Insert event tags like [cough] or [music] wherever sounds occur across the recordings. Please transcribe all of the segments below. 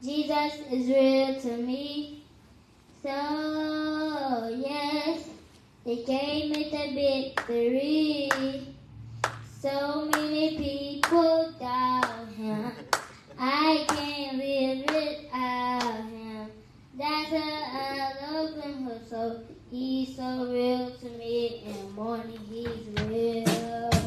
Jesus is real to me. So, yes, He gave me the victory. So many people doubt Him. I can't live without Him. That's why I love Him so. He's so real to me. The morning, He's. Real.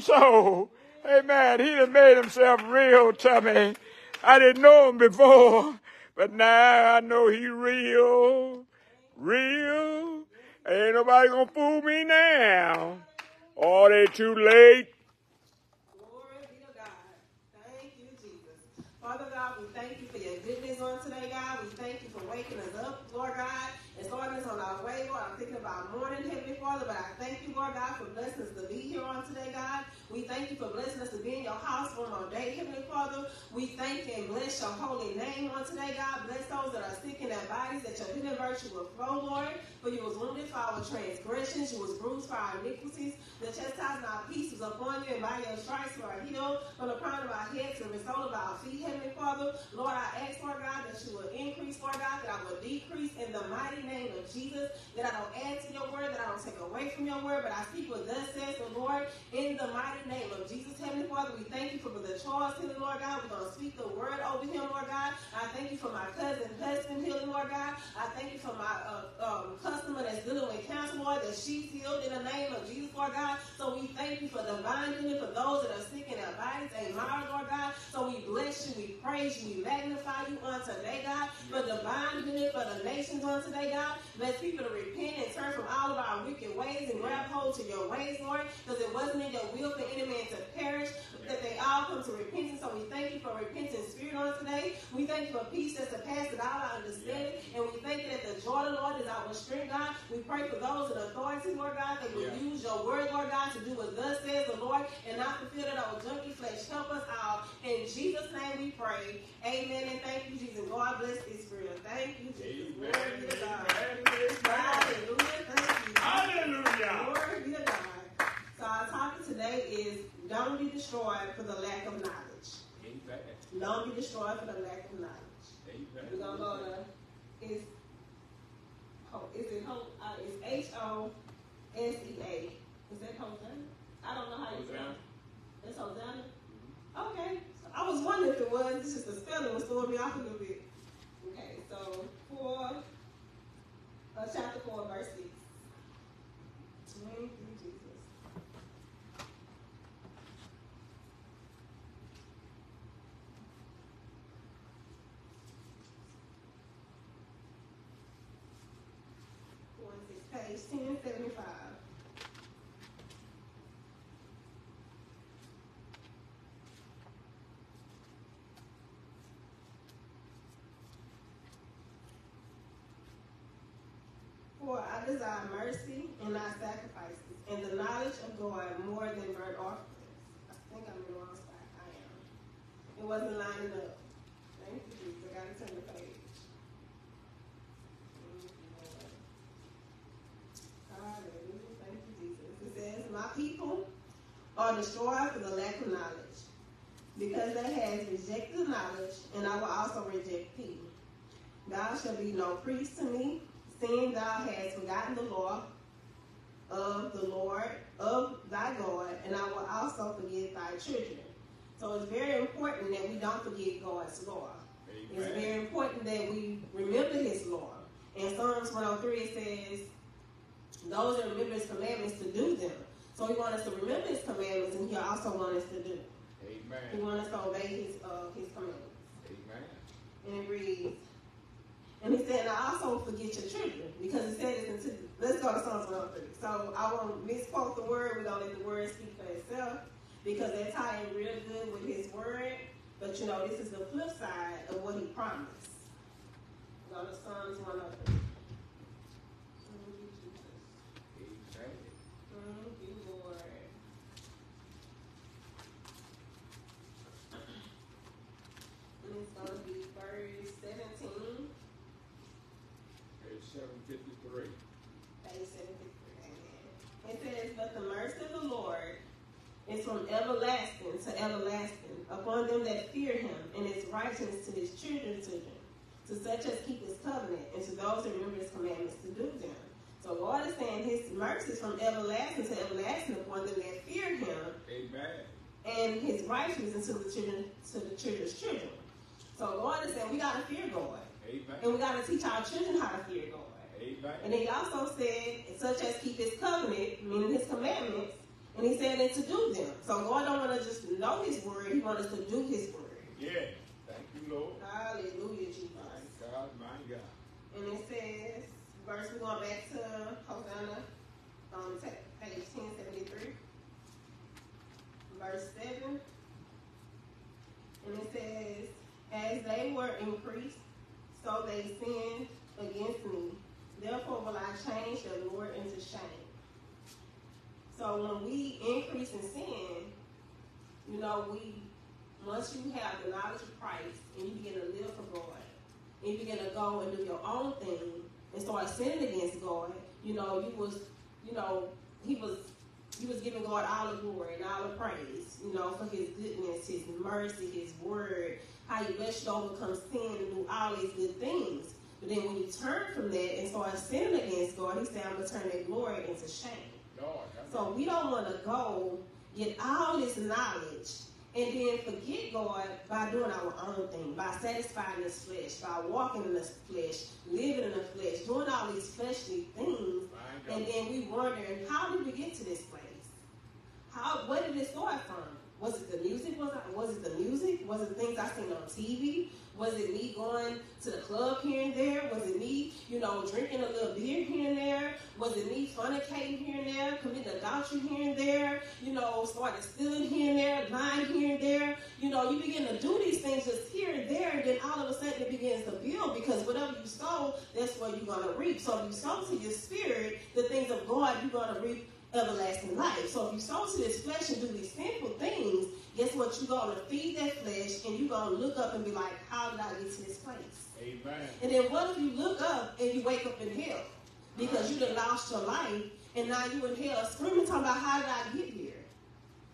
So. Amen. He done made himself real to me. I didn't know him before, but now I know he real. Real. Ain't nobody gonna fool me now. Oh, they too late. Thank you, Jesus. Father God, we thank you for your goodness on today, God. We thank you for waking us up, Lord God, on our way, Lord. I'm thinking about morning, Heavenly Father, but I thank you, Lord God, for blessing us to be here today, God. We thank you for blessing us to be in your house one more day, Heavenly Father. We thank you and bless your holy name on today, God. Bless those that are sick in their bodies, that your healing virtue will flow, Lord. For you was wounded for our transgressions, you was bruised for our iniquities. The chastisement of our peace was upon you, and by your stripes we are healed. From the crown of our heads to the sole of our feet, Heavenly Father. Lord, I ask, Lord God, that you will increase, Lord God, that I will decrease in the mighty name of Jesus. That I don't add to your word, that I don't take away from your word, but I speak what thus says the Lord in the mighty name of Jesus, Heavenly Father. We thank you for the Charles healing, Lord God. We're going to speak the word over him, Lord God. I thank you for my cousin husband healing, Lord God. I thank you for my uh, um, customer that's dealing with cancer, Lord, that she's healed in the name of Jesus, Lord God. So we thank you for divine healing for those that are sick in their bodies, Amen, Lord God. So we bless you, we praise you, we magnify you on today, God, for divine healing for the nations on today, God. Bless people to repent and turn from all of our wicked ways and grab hold to your ways, Lord, because it wasn't in your will for any man to perish, but that they all come to repentance. So we thank you for repentant spirit on today. We thank you for peace that's to pass that surpasses all our understanding. And we thank you that the joy of the Lord is our strength, God. We pray for those in authority, Lord God, that will use your word, Lord God, to do what thus says the Lord and not fulfill that old junkie flesh. Help us all. In Jesus' name we pray. Amen. And thank you, Jesus. God bless Israel. Thank you, Jesus. Glory be to God. Hallelujah. Thank you. Hallelujah. Glory be to God. So our topic today is don't be destroyed for the lack of knowledge. Amen. Don't be destroyed for the lack of knowledge. We're gonna go to is oh, is it ho, uh, it's H O S E A. Is that Hosanna? I don't know how you spell it. It's Hosanna. Okay. I was wondering if it was. It's just the spelling was throwing me off a little bit. Okay, so four, uh, chapter four, verse six. Thank you, Jesus. 1075. For I desire mercy and not sacrifices, and the knowledge of God more than burnt offerings. I think I'm in the wrong spot. I am. It wasn't lining up. Thank you, Jesus. I gotta turn the page. Hallelujah. Thank you, Jesus. It says, My people are destroyed for the lack of knowledge, because they have rejected knowledge, and I will also reject thee. Thou shalt be no priest to me, seeing thou hast forgotten the law of the Lord of thy God, and I will also forget thy children. So it's very important that we don't forget God's law. It's very important that we remember his law. In Psalms 103 it says, those that remember his commandments to do them. So he wants us to remember his commandments and he also wants us to do. Amen. He wants us to obey his uh, his commandments. Amen. And it reads, and he said, and I also forget your children, because it said this into, let's go to Psalms 103. So I won't misquote the word, we don't let the word speak for itself, because they tie in real good with his word, but you know, this is the flip side of what he promised. Go to Psalms 103. Thank you, Jesus. Amen. Thank you, Lord. And it's gonna be verse 17. Page 753. Page 73, amen. It says, But the mercy of the Lord is from everlasting to everlasting upon them that fear him, and his righteousness to his children's children, to such as keep his covenant, and to those that remember his commandments to do them. So God is saying his mercy is from everlasting to everlasting upon them that fear him, Amen. and his righteousness to the children to the children's children. So God is saying we gotta fear God. And we gotta teach our children how to fear God. Amen. And then he also said, such as keep his covenant, meaning his commandments, and he said it to do them. So God don't want to just know his word, he wants us to do his word. Yeah. Thank you, Lord. Hallelujah, Jesus. My God, my God. And it says, verse, we're going back to Hosanna, um, page 1073, verse 7. And it says, As they were increased, so they sinned against me. Therefore will I change the Lord into shame. So when we increase in sin, you know, we once you have the knowledge of Christ and you begin to live for God, and you begin to go and do your own thing and start sinning against God, you know, you was, you know, he was, you was giving God all the glory and all the praise, you know, for his goodness, his mercy, his word, how you blessed you to overcome sin and do all these good things. But then when you turn from that and start sinning against God, he said, I'm going to turn that glory into shame. I So we don't want to go get all this knowledge and then forget God by doing our own thing, by satisfying this flesh, by walking in this flesh, living in the flesh, doing all these fleshly things, and then we wondering how did we get to this place? How where did it start from? Was it the music? Was it, was it the music? Was it the things I seen on TV? Was it me going to the club here and there? Was it me, you know, drinking a little beer here and there? Was it me fornicating here and there, committing adultery here and there? You know, starting stealing here and there, lying here and there. You know, you begin to do these things just here and there, and then all of a sudden it begins to build because whatever you sow, that's what you're going to reap. So if you sow to your spirit the things of God, you're going to reap everlasting life. So if you sow to this flesh and do these sinful things, guess what? You're going to feed that flesh and you're going to look up and be like, how did I get to this place? Amen. And then what if you look up and you wake up in hell? Because you done lost your life and now you in hell screaming talking about how did I get here?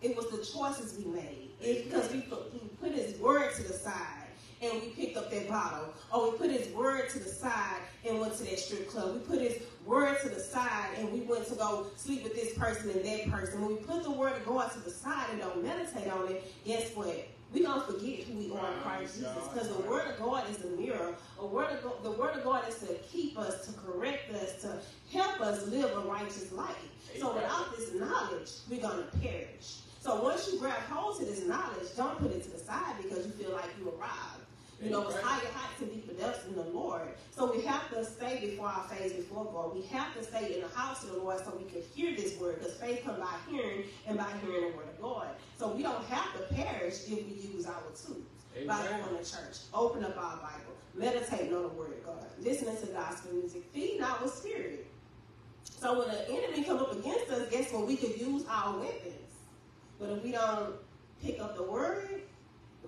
It was the choices we made. It's because we put, we put his word to the side and we picked up that bottle. Or we put his word to the side and went to that strip club. We put his word to the side and we went to go sleep with this person and that person. When we put the word of God to the side and don't meditate on it, guess what? We don't forget who we are in Christ Jesus. Because the word of God is the mirror. A word of God, the word of God is to keep us, to correct us, to help us live a righteous life. So without this knowledge, we're gonna perish. So once you grab hold to this knowledge, don't put it to the side because you feel like you arrived. You know, it's higher heights and deeper depths in the Lord. So we have to stay before our face before God. We have to stay in the house of the Lord so we can hear this word. Because faith comes by hearing and by hearing the word of God. So we don't have to perish if we use our tools. By going to church, open up our Bible, meditating on the word of God, listening to gospel music, feeding our spirit. So when the enemy come up against us, guess what? We could use our weapons. But if we don't pick up the word,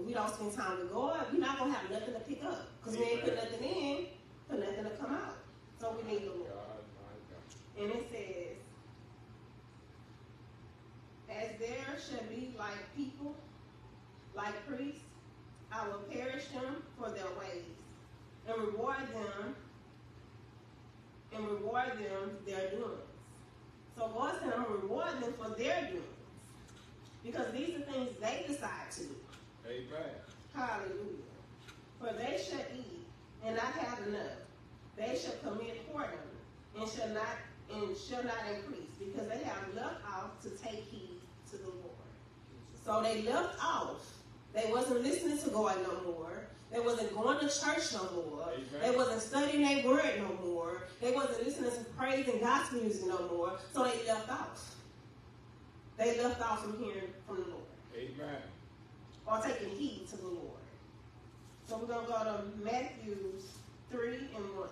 if we don't spend time with God, we're not gonna have nothing to pick up. Because we ain't put nothing in, for nothing to come out. So we need the Lord. God. And it says, As there shall be like people, like priests, I will perish them for their ways, and reward them, and reward them their doings. So God said, I'm gonna reward them for their doings. Because these are things they decide to do. Amen. Hallelujah. For they shall eat and not have enough. They shall commit whoredom and shall not and shall not increase, because they have left off to take heed to the Lord. So they left off. They wasn't listening to God no more. They wasn't going to church no more. Amen. They wasn't studying their word no more. They wasn't listening to praise and gospel music no more. So they left off. They left off from hearing from the Lord Amen. Or taking heed to the Lord. So we're going to go to Matthew 3 and 1.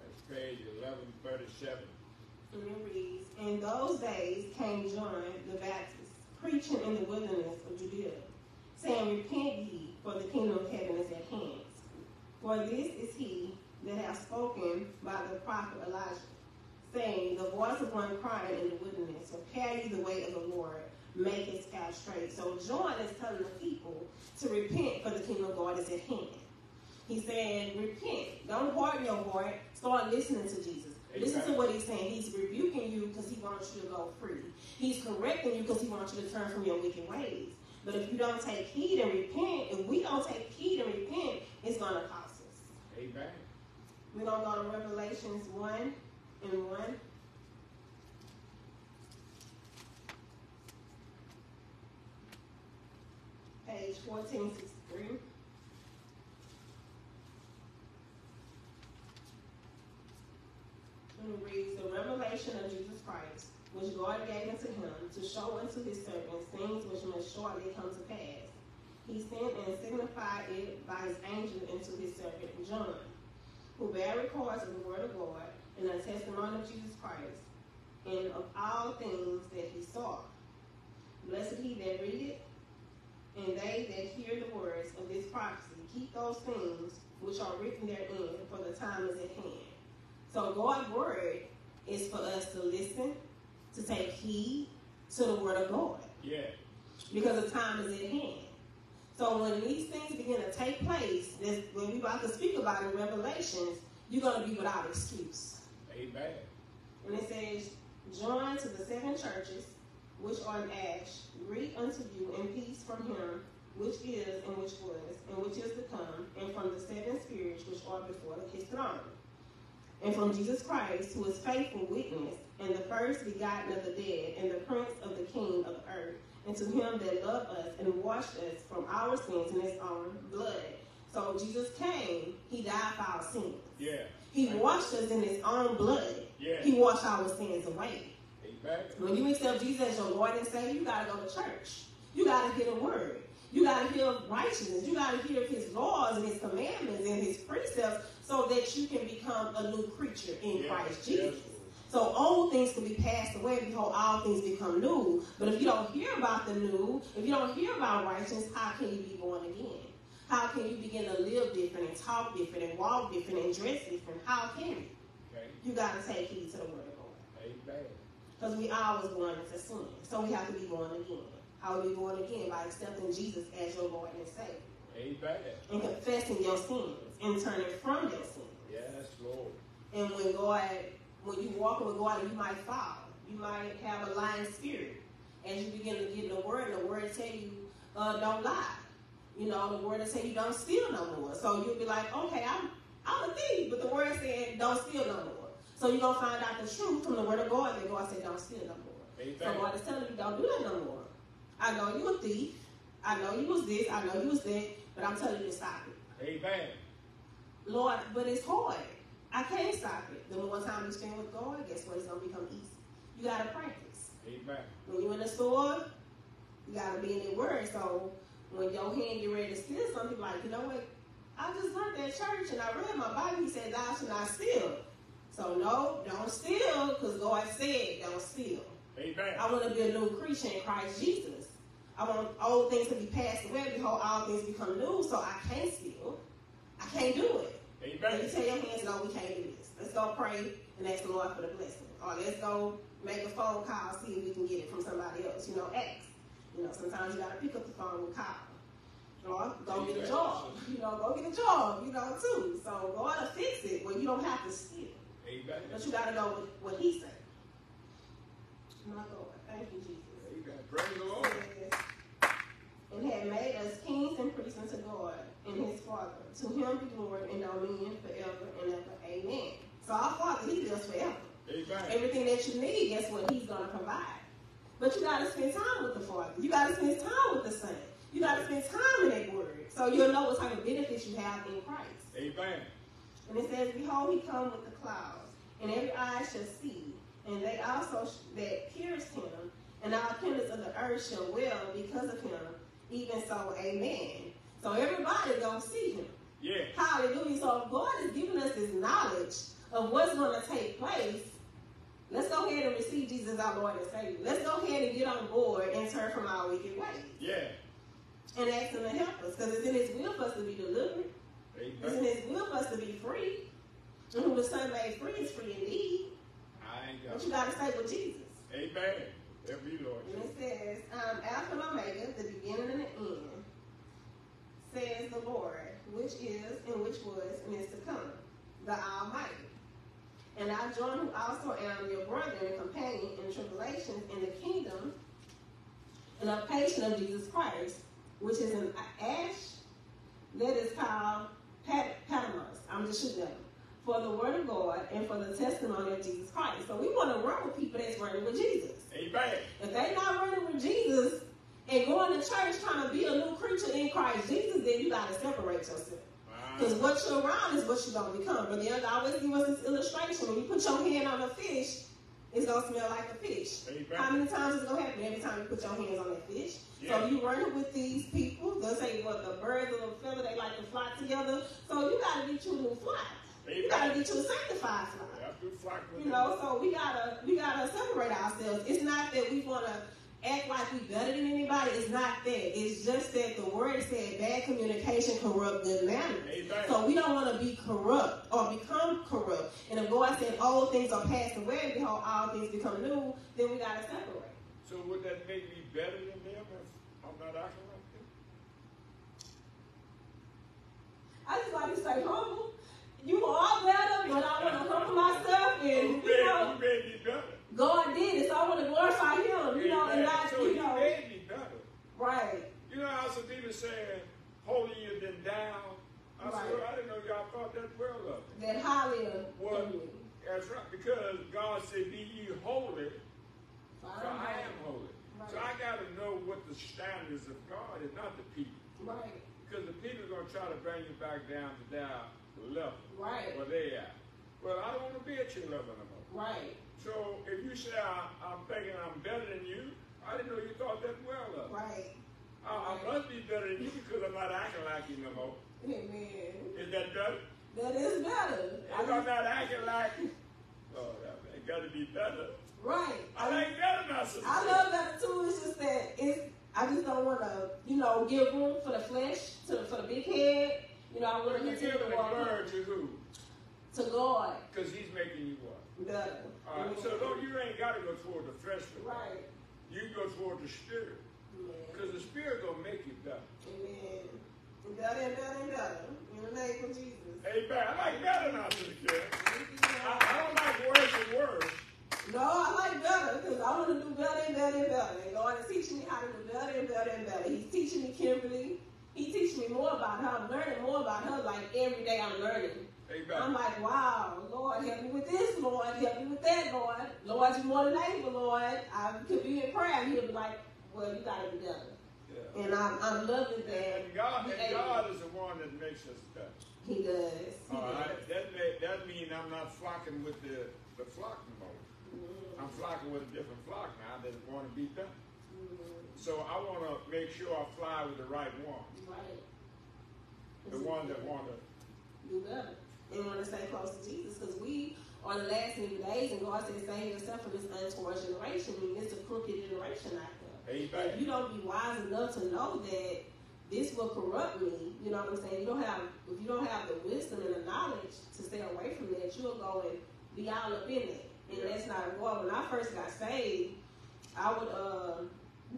That's page eleven thirty-seven. And it reads, In those days came John the Baptist, preaching in the wilderness of Judea, saying, Repent ye, for the kingdom of heaven is at hand. For this is he that hath spoken by the prophet Elijah, saying, The voice of one crying in the wilderness, Prepare ye the way of the Lord, make his path straight. So John is telling the people to repent, for the kingdom of God is at hand. He's saying, repent. Don't harden your heart. Start listening to Jesus. Listen to what he's saying. He's rebuking you because he wants you to go free. He's correcting you because he wants you to turn from your wicked ways. But if you don't take heed and repent, if we don't take heed and repent, it's going to cost us. Amen. We're going to go to Revelations 1 and 1. Page 1463. It reads, The revelation of Jesus Christ, which God gave unto him to show unto his servants things which must shortly come to pass. He sent and signified it by his angel unto his servant John, who bare records of the word of God and the testimony of Jesus Christ, and of all things that he saw. Blessed he that readeth, and they that hear the words of this prophecy, keep those things which are written therein, for the time is at hand. So God's word is for us to listen, to take heed to the word of God, Yeah. because the time is at hand. So when these things begin to take place, this, when we about to speak about in Revelations, you're going to be without excuse. Amen. And it says, Join to the seven churches which are in Ash, greet unto you in peace from him which is and which was and which is to come, and from the seven spirits which are before his throne. And from Jesus Christ, who is faithful witness, and the first begotten of the dead, and the prince of the king of the earth, and to him that loved us and washed us from our sins in his own blood. So Jesus came, he died for our sins. Yeah. He washed us in his own blood. Yeah. He washed our sins away. Amen. When you accept Jesus as your Lord and Savior, you gotta go to church. You gotta hear the word. You gotta hear righteousness. You gotta hear his laws and his commandments and his precepts so that you can become a new creature in Yes, Christ Jesus. Lord. So old things can be passed away, behold, all things become new. But if you don't hear about the new, if you don't hear about righteousness, how can you be born again? How can you begin to live different and talk different and walk different and dress different? How can you? Okay. You gotta take heed to the word of God. Amen. Because we always born into sin. So we have to be born again. How are we born again? By accepting Jesus as your Lord and Savior. Amen. And confessing your sins and turning from your sins. Yes, Lord. And when God, when you walk with God, you might fall. You might have a lying spirit. as you begin to get in the word, the word tell you uh, don't lie. You know, the word will tell you don't steal no more. So you'll be like, okay, I'm I'm a thief, but the word said don't steal no more. So you're gonna find out the truth from the word of God that God said don't steal no more. Amen. So God is telling you don't do that no more. I know you a thief. I know you was this. I know you was that. But I'm telling you to stop it. Amen. Lord, but it's hard. I can't stop it. The more time you spend with God, guess what? It's gonna become easy. You gotta practice. Amen. When you're in the store, you gotta be in the word. So when your hand get ready to steal something, like, you know what? I just learned at church and I read my Bible, he said, Thou shalt not steal. So no, don't steal, because God said don't steal. Amen. I want to be a new creature in Christ Jesus. I want old things to be passed away. Behold, all things become new. So I can't steal. I can't do it. And you tell your hands, no, we can't do this. Let's go pray and ask the Lord for the blessing. Or let's go make a phone call, see if we can get it from somebody else. You know, ask. You know, sometimes you got to pick up the phone and call. Or go get a job. You know, go get a job, you know, too. So God will fix it where you don't have to steal. Amen. But you got to go with what He said. My Lord. Thank you, Jesus. Amen. Praise the Lord. and had made us kings and priests unto God and his Father. To him be glory and dominion forever and ever. Amen. So our Father, he lives forever. Amen. Everything that you need, guess what? He's going to provide. But you got to spend time with the Father. You got to spend time with the Son. You got to spend time in that Word. So you'll know what type of benefits you have in Christ. Amen. And it says, Behold, he come with the clouds, and every eye shall see, and they also sh- that pierced him, and all kingdoms of the earth shall well because of him. Even so, amen. So everybody gonna see him. Yeah. Hallelujah. So if God is giving us this knowledge of what's going to take place, let's go ahead and receive Jesus our Lord and Savior. Let's go ahead and get on board and turn from our wicked ways. Yeah. And ask him to help us. Because it's in his will for us to be delivered. Amen. It's in his will for us to be free. And who the Son made free is free indeed. I ain't got But you got to stay with Jesus. Amen. Every Lord. And it says, um, Alpha and Omega, the beginning and the end, says the Lord, which is and which was and is to come, the Almighty. And I join who also am your brother and companion in tribulations in the kingdom and of patient of Jesus Christ, which is an ash that is called Pat- Patmos. I'm just shooting. For the word of God and for the testimony of Jesus Christ. So we want to run with people that's running with Jesus. Amen. If they not running with Jesus and going to church trying to be a new creature in Christ Jesus, then you got to separate yourself. Because Wow. what you're around is what you're going to become. But they'll always give us this illustration. When you put your hand on a fish, it's going to smell like a fish. How many times is it going to happen every time you put your hands on that fish? Yeah. So you running with these people. They'll say, well, the birds of the feather, they like to fly together. So you got to get you a new fly. You got to Amen. get you a sanctified. I flock You know, so we gotta we gotta separate ourselves. It's not that we wanna act like we better than anybody. It's not that. It's just that the word said bad communication corrupt good manners. Amen. So we don't want to be corrupt or become corrupt. And if God said old things are passed away, behold, all things become new, then we gotta separate. So would that make me better than them if I'm not acting like them? I just like to stay humble. You are better, but I want to humble myself and you know who made me better? God did it, so I want to glorify Him. You know, and not so you know made me better. right. You know how some people say, holier than thou? I said, Right. well, I didn't know y'all thought that well of me. That of Well, that's right, because God said, be ye holy, So for I am holy. So I got to know what the standards of God is, not the people. Right, Because the people are going to try to bring you back down to their level, right, where they at. Well, I don't want to be at your level no more. Right, So if you say I, I'm thinking I'm better than you, I didn't know you thought that well of. right. I, I must be better than you because I'm not acting like you no more. Amen. Is that better? That is better. If I'm not acting like, oh, that got to be better. right. I like better sister. I love that too. It's just that it's. I just don't want to, you know, give room for the flesh, to for the big head. You know, I want to you continue to the walk glory to who? to God Because he's making you what? better. All right. So though you ain't got to go toward the flesh. Right. You go toward the spirit. Because the spirit gonna make you better. Amen. Better and better and better. In the name of Jesus. Amen. I like better now, sister Karen. I, I don't like worse and worse. No, I like better because I want to do better and better and better. And God is teaching me how to do better and better and better. He's teaching me Kimberly. He teaching me more about her. I'm learning more about her. Like every day, I'm learning. Amen. I'm like, wow, Lord, help me with this, Lord, help me with that, Lord. Lord, you're more than able, Lord. I could be in prayer, and he'll be like, well, you gotta be better. Yeah. And I'm, I'm loving that. And God, and. God is the one that makes us better. He does. He All does. That may, that means I'm not flocking with the the flock no more. Mhm. I'm flocking with a different flock now that want to be better. Mhm. So I want to make sure I fly with the right one, Right. the one that want to. do better and want to stay close to Jesus because we are the last few days and God said save yourself from this untoward generation. I mean, it's a crooked generation out there. If you don't be wise enough to know that this will corrupt me, you know what I'm saying? You don't have if you don't have the wisdom and the knowledge to stay away from that, you'll go and be all up in it. And Yeah. that's not a goal. When I first got saved, I would uh,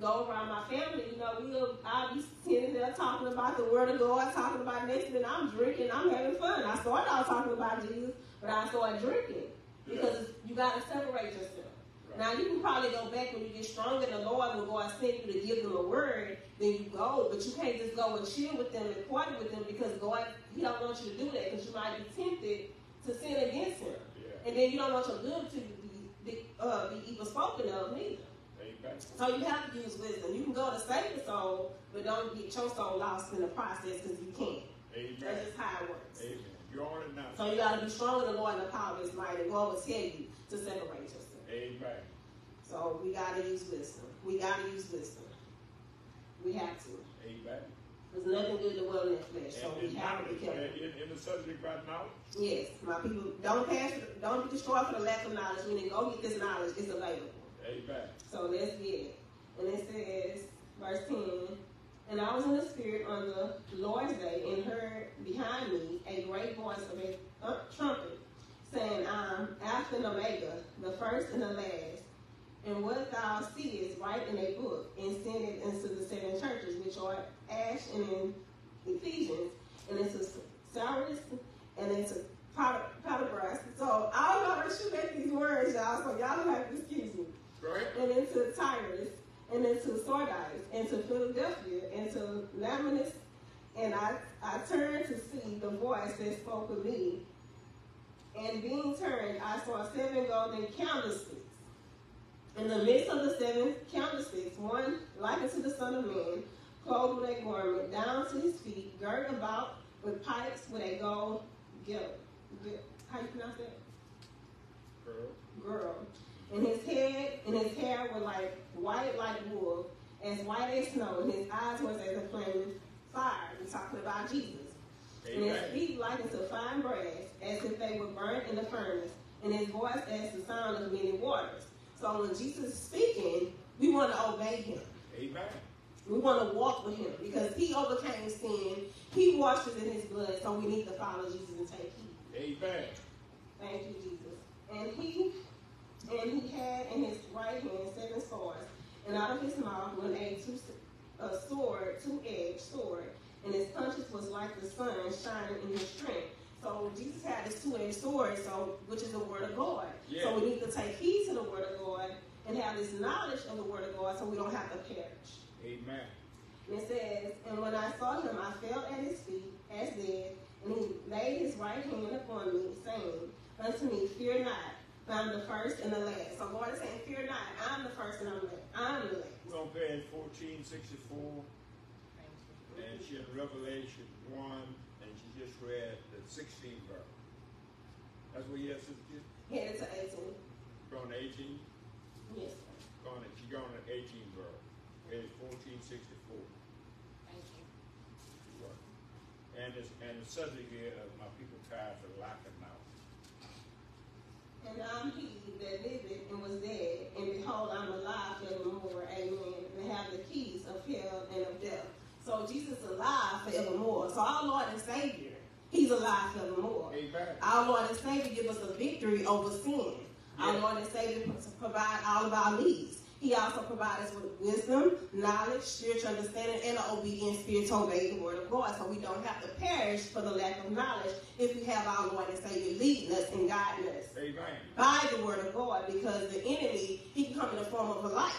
go around my family, you know, we'll I'll be sitting there talking about the word of God, talking about next and I'm drinking, I'm having fun. I started out talking about Jesus, but I started drinking. Because you gotta separate yourself. Now you can probably go back when you get stronger in the Lord when God send you to give them a word, then you go. But you can't just go and chill with them and party with them because God He don't want you to do that because you might be tempted to sin against Him. Yeah. And then you don't want your good to be, be, uh, be evil spoken of neither. Amen. So you have to use wisdom. You can go to save your soul, but don't get your soul lost in the process because you can't. That's just how it works. Amen. You're on it now. So you got to be strong in the Lord and the power of His might, and God will tell you to separate yourself. Amen. So we got to use wisdom. We got to use wisdom. We have to. Amen. There's nothing good to in the flesh, so And we in have to be careful. in, in the subject about knowledge, Yes, my people, don't pass, don't be destroyed for the lack of knowledge. Meaning, go get this knowledge. It's available. So let's get it. And it says, verse 10, And I was in the Spirit on the Lord's day and heard behind me a great voice of a trumpet saying, I'm Alpha and Omega, the first and the last. And what thou seest, write in a book and send it into the seven churches, which are Ash and in Ephesians, and into Cyrus and into Patabras. So I don't know how to shoot at these words, y'all, so y'all don't have to excuse me Ahead. and into Tyrus, and into Sardis, and to Philadelphia, and to Lamanus. And I, I turned to see the voice that spoke with me. And being turned, I saw seven golden candlesticks. In the midst of the seven candlesticks, one like unto the Son of Man, clothed with a garment down to his feet, girt about with pipes with a gold. Gilt. How you pronounce that? Girl. girl. And his head and his hair were like white like wool, as white as snow, and his eyes were as a flaming fire. We're talking about Jesus. And his feet like unto fine brass, as if they were burnt in the furnace, and his voice as the sound of many waters. So when Jesus is speaking, we want to obey him. Amen. We want to walk with him because he overcame sin. He washed us in his blood, so we need to follow Jesus and take heed. Amen. Thank you, Jesus. And he and he had in his right hand seven swords, and out of his mouth went a two a sword, two-edged sword, and his punches was like the sun shining in his strength. So Jesus had this two-edged sword, so which is the word of God. Yeah. So we need to take heed to the word of God and have this knowledge of the word of God, so we don't have to perish. Amen. And it says, And when I saw him, I fell at his feet as dead, and he laid his right hand upon me, saying unto me, Fear not, for I'm the first and the last. So God is saying, Fear not, I'm the first and I'm the last. I'm the last. We're on page 1464, and she in Revelation 1, and she just read the 16th verse. That's what you have, Sister Jim? Headed to 18. Going to 18? Yes. Going to, she going to 18 verse. Page 1464. Thank you. And it's, and the subject here of my people tired for lack of knowledge. And I'm he that liveth and was dead, and behold, I'm alive forevermore. Amen. And have the keys of hell and of death. So Jesus is alive forevermore. So our Lord and Savior, He's alive forevermore. Amen. Our Lord and Savior give us a victory over sin. Our Yeah. Lord and Savior pro- provide all of our needs. He also provides us with wisdom, knowledge, spiritual understanding, and an obedient spirit to obey the word of God. So we don't have to perish for the lack of knowledge if we have our Lord and Savior leading us and guiding us Amen. by the word of God because the enemy, he can come in the form of a light.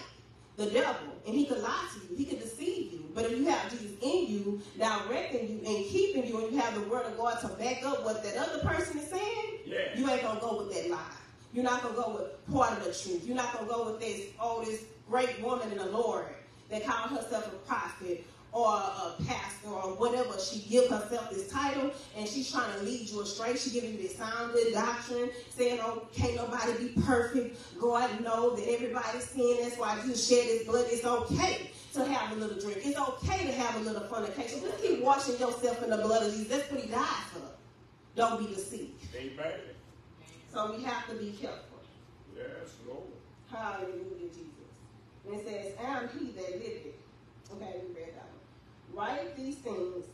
the devil, and he could lie to you. He could deceive you. But if you have Jesus in you, directing you and keeping you, and you have the word of God to back up what that other person is saying, Yeah. you ain't gonna go with that lie. You're not gonna go with part of the truth. You're not gonna go with this, oh, this great woman in the Lord that called herself a prophet or a pastor or whatever. She give herself this title and she's trying to lead you astray. She giving you this sound good doctrine, saying, oh, can't nobody be perfect. God know that everybody's sin. That's why Jesus shed his blood. It's okay to have a little drink. It's okay to have a little fornication. Just keep washing yourself in the blood of Jesus. That's what he died for. Don't be deceived. Amen. So we have to be careful. Yes, Lord. Hallelujah, Jesus. And it says, I am he that lived it. Okay, we read that one. Write these things,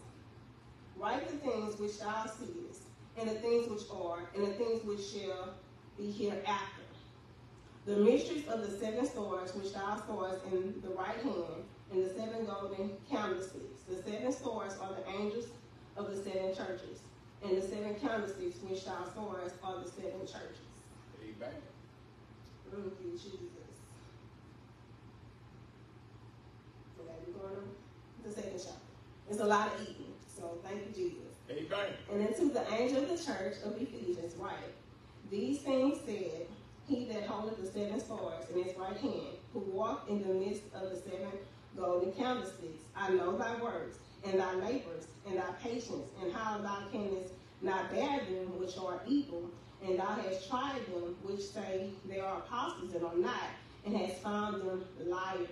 write the things which thou seest, and the things which are, and the things which shall be hereafter. The mysteries of the seven stars which thou sawest in the right hand, and the seven golden candlesticks. The seven stars are the angels of the seven churches, and the seven candlesticks which thou sawest are the seven churches. Amen. Thank you, Jesus. Okay, we're going on the second chapter. It's a lot of eating, so thank you, Jesus. Amen. And then to the angel of the church of Ephesians, write, These things said he that holdeth the seven stars in his right hand, who walked in the midst of the seven golden candlesticks. I know thy works, and thy labors, and thy patience, and how thou canst not bear them which are evil, and thou hast tried them which say they are apostles and are not, and hast found them liars.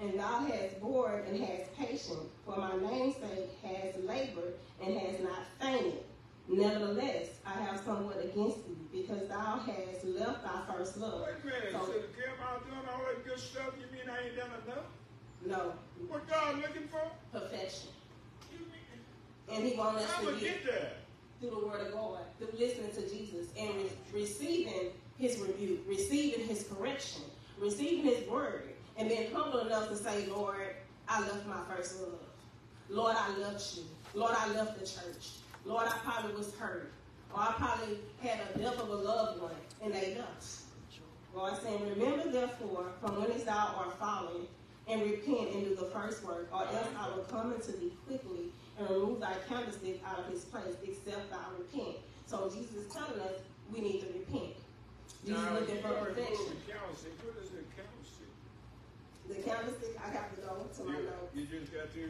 And thou hast borne and hast patience, for my name's sake has labored and has not fainted. Nevertheless, I have somewhat against thee, because thou hast left thy first love. Wait a minute. So- So, Kim, I was doing all that good stuff. You mean I ain't done enough? No, What God looking for? perfection. And he wants us to get there. through the word of God, through listening to Jesus and re- receiving his rebuke, receiving his correction, receiving his word, and being humble enough to say, Lord, I left my first love. Lord, I loved you. Lord, I left the church. Lord, I probably was hurt. Or I probably had a death of a loved one and they left. Lord saying, Remember therefore from when thou art fallen, and repent and do the first work, or else I will come unto thee quickly and remove thy candlestick out of his place, except thou repent. So Jesus is telling us we need to repent. Jesus Now, looking for perfection. the candlestick. What is a candlestick? The candlestick, I got to go to my You, notes. you just got to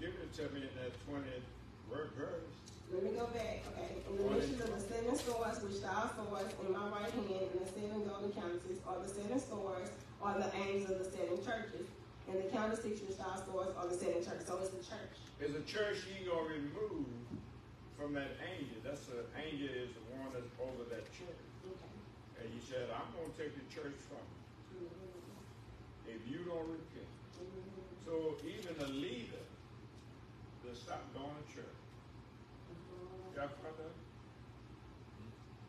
give it to me in that 20th word verse. Let me go back, okay. In the mission of the seven stars which thou sawest in my right hand, and the seven golden candlesticks, are the seven stars, are the angels of the seven churches. And the candlesticks which thou sawest are the seven church. So it's the church. It's a church you gonna remove from that angel? That's the angel is the one that's over that church. Okay. And he said, I'm gonna take the church from you mm-hmm. if you don't repent. Mm-hmm. So even the leader that stopped going to church. Mm-hmm. Y'all caught that?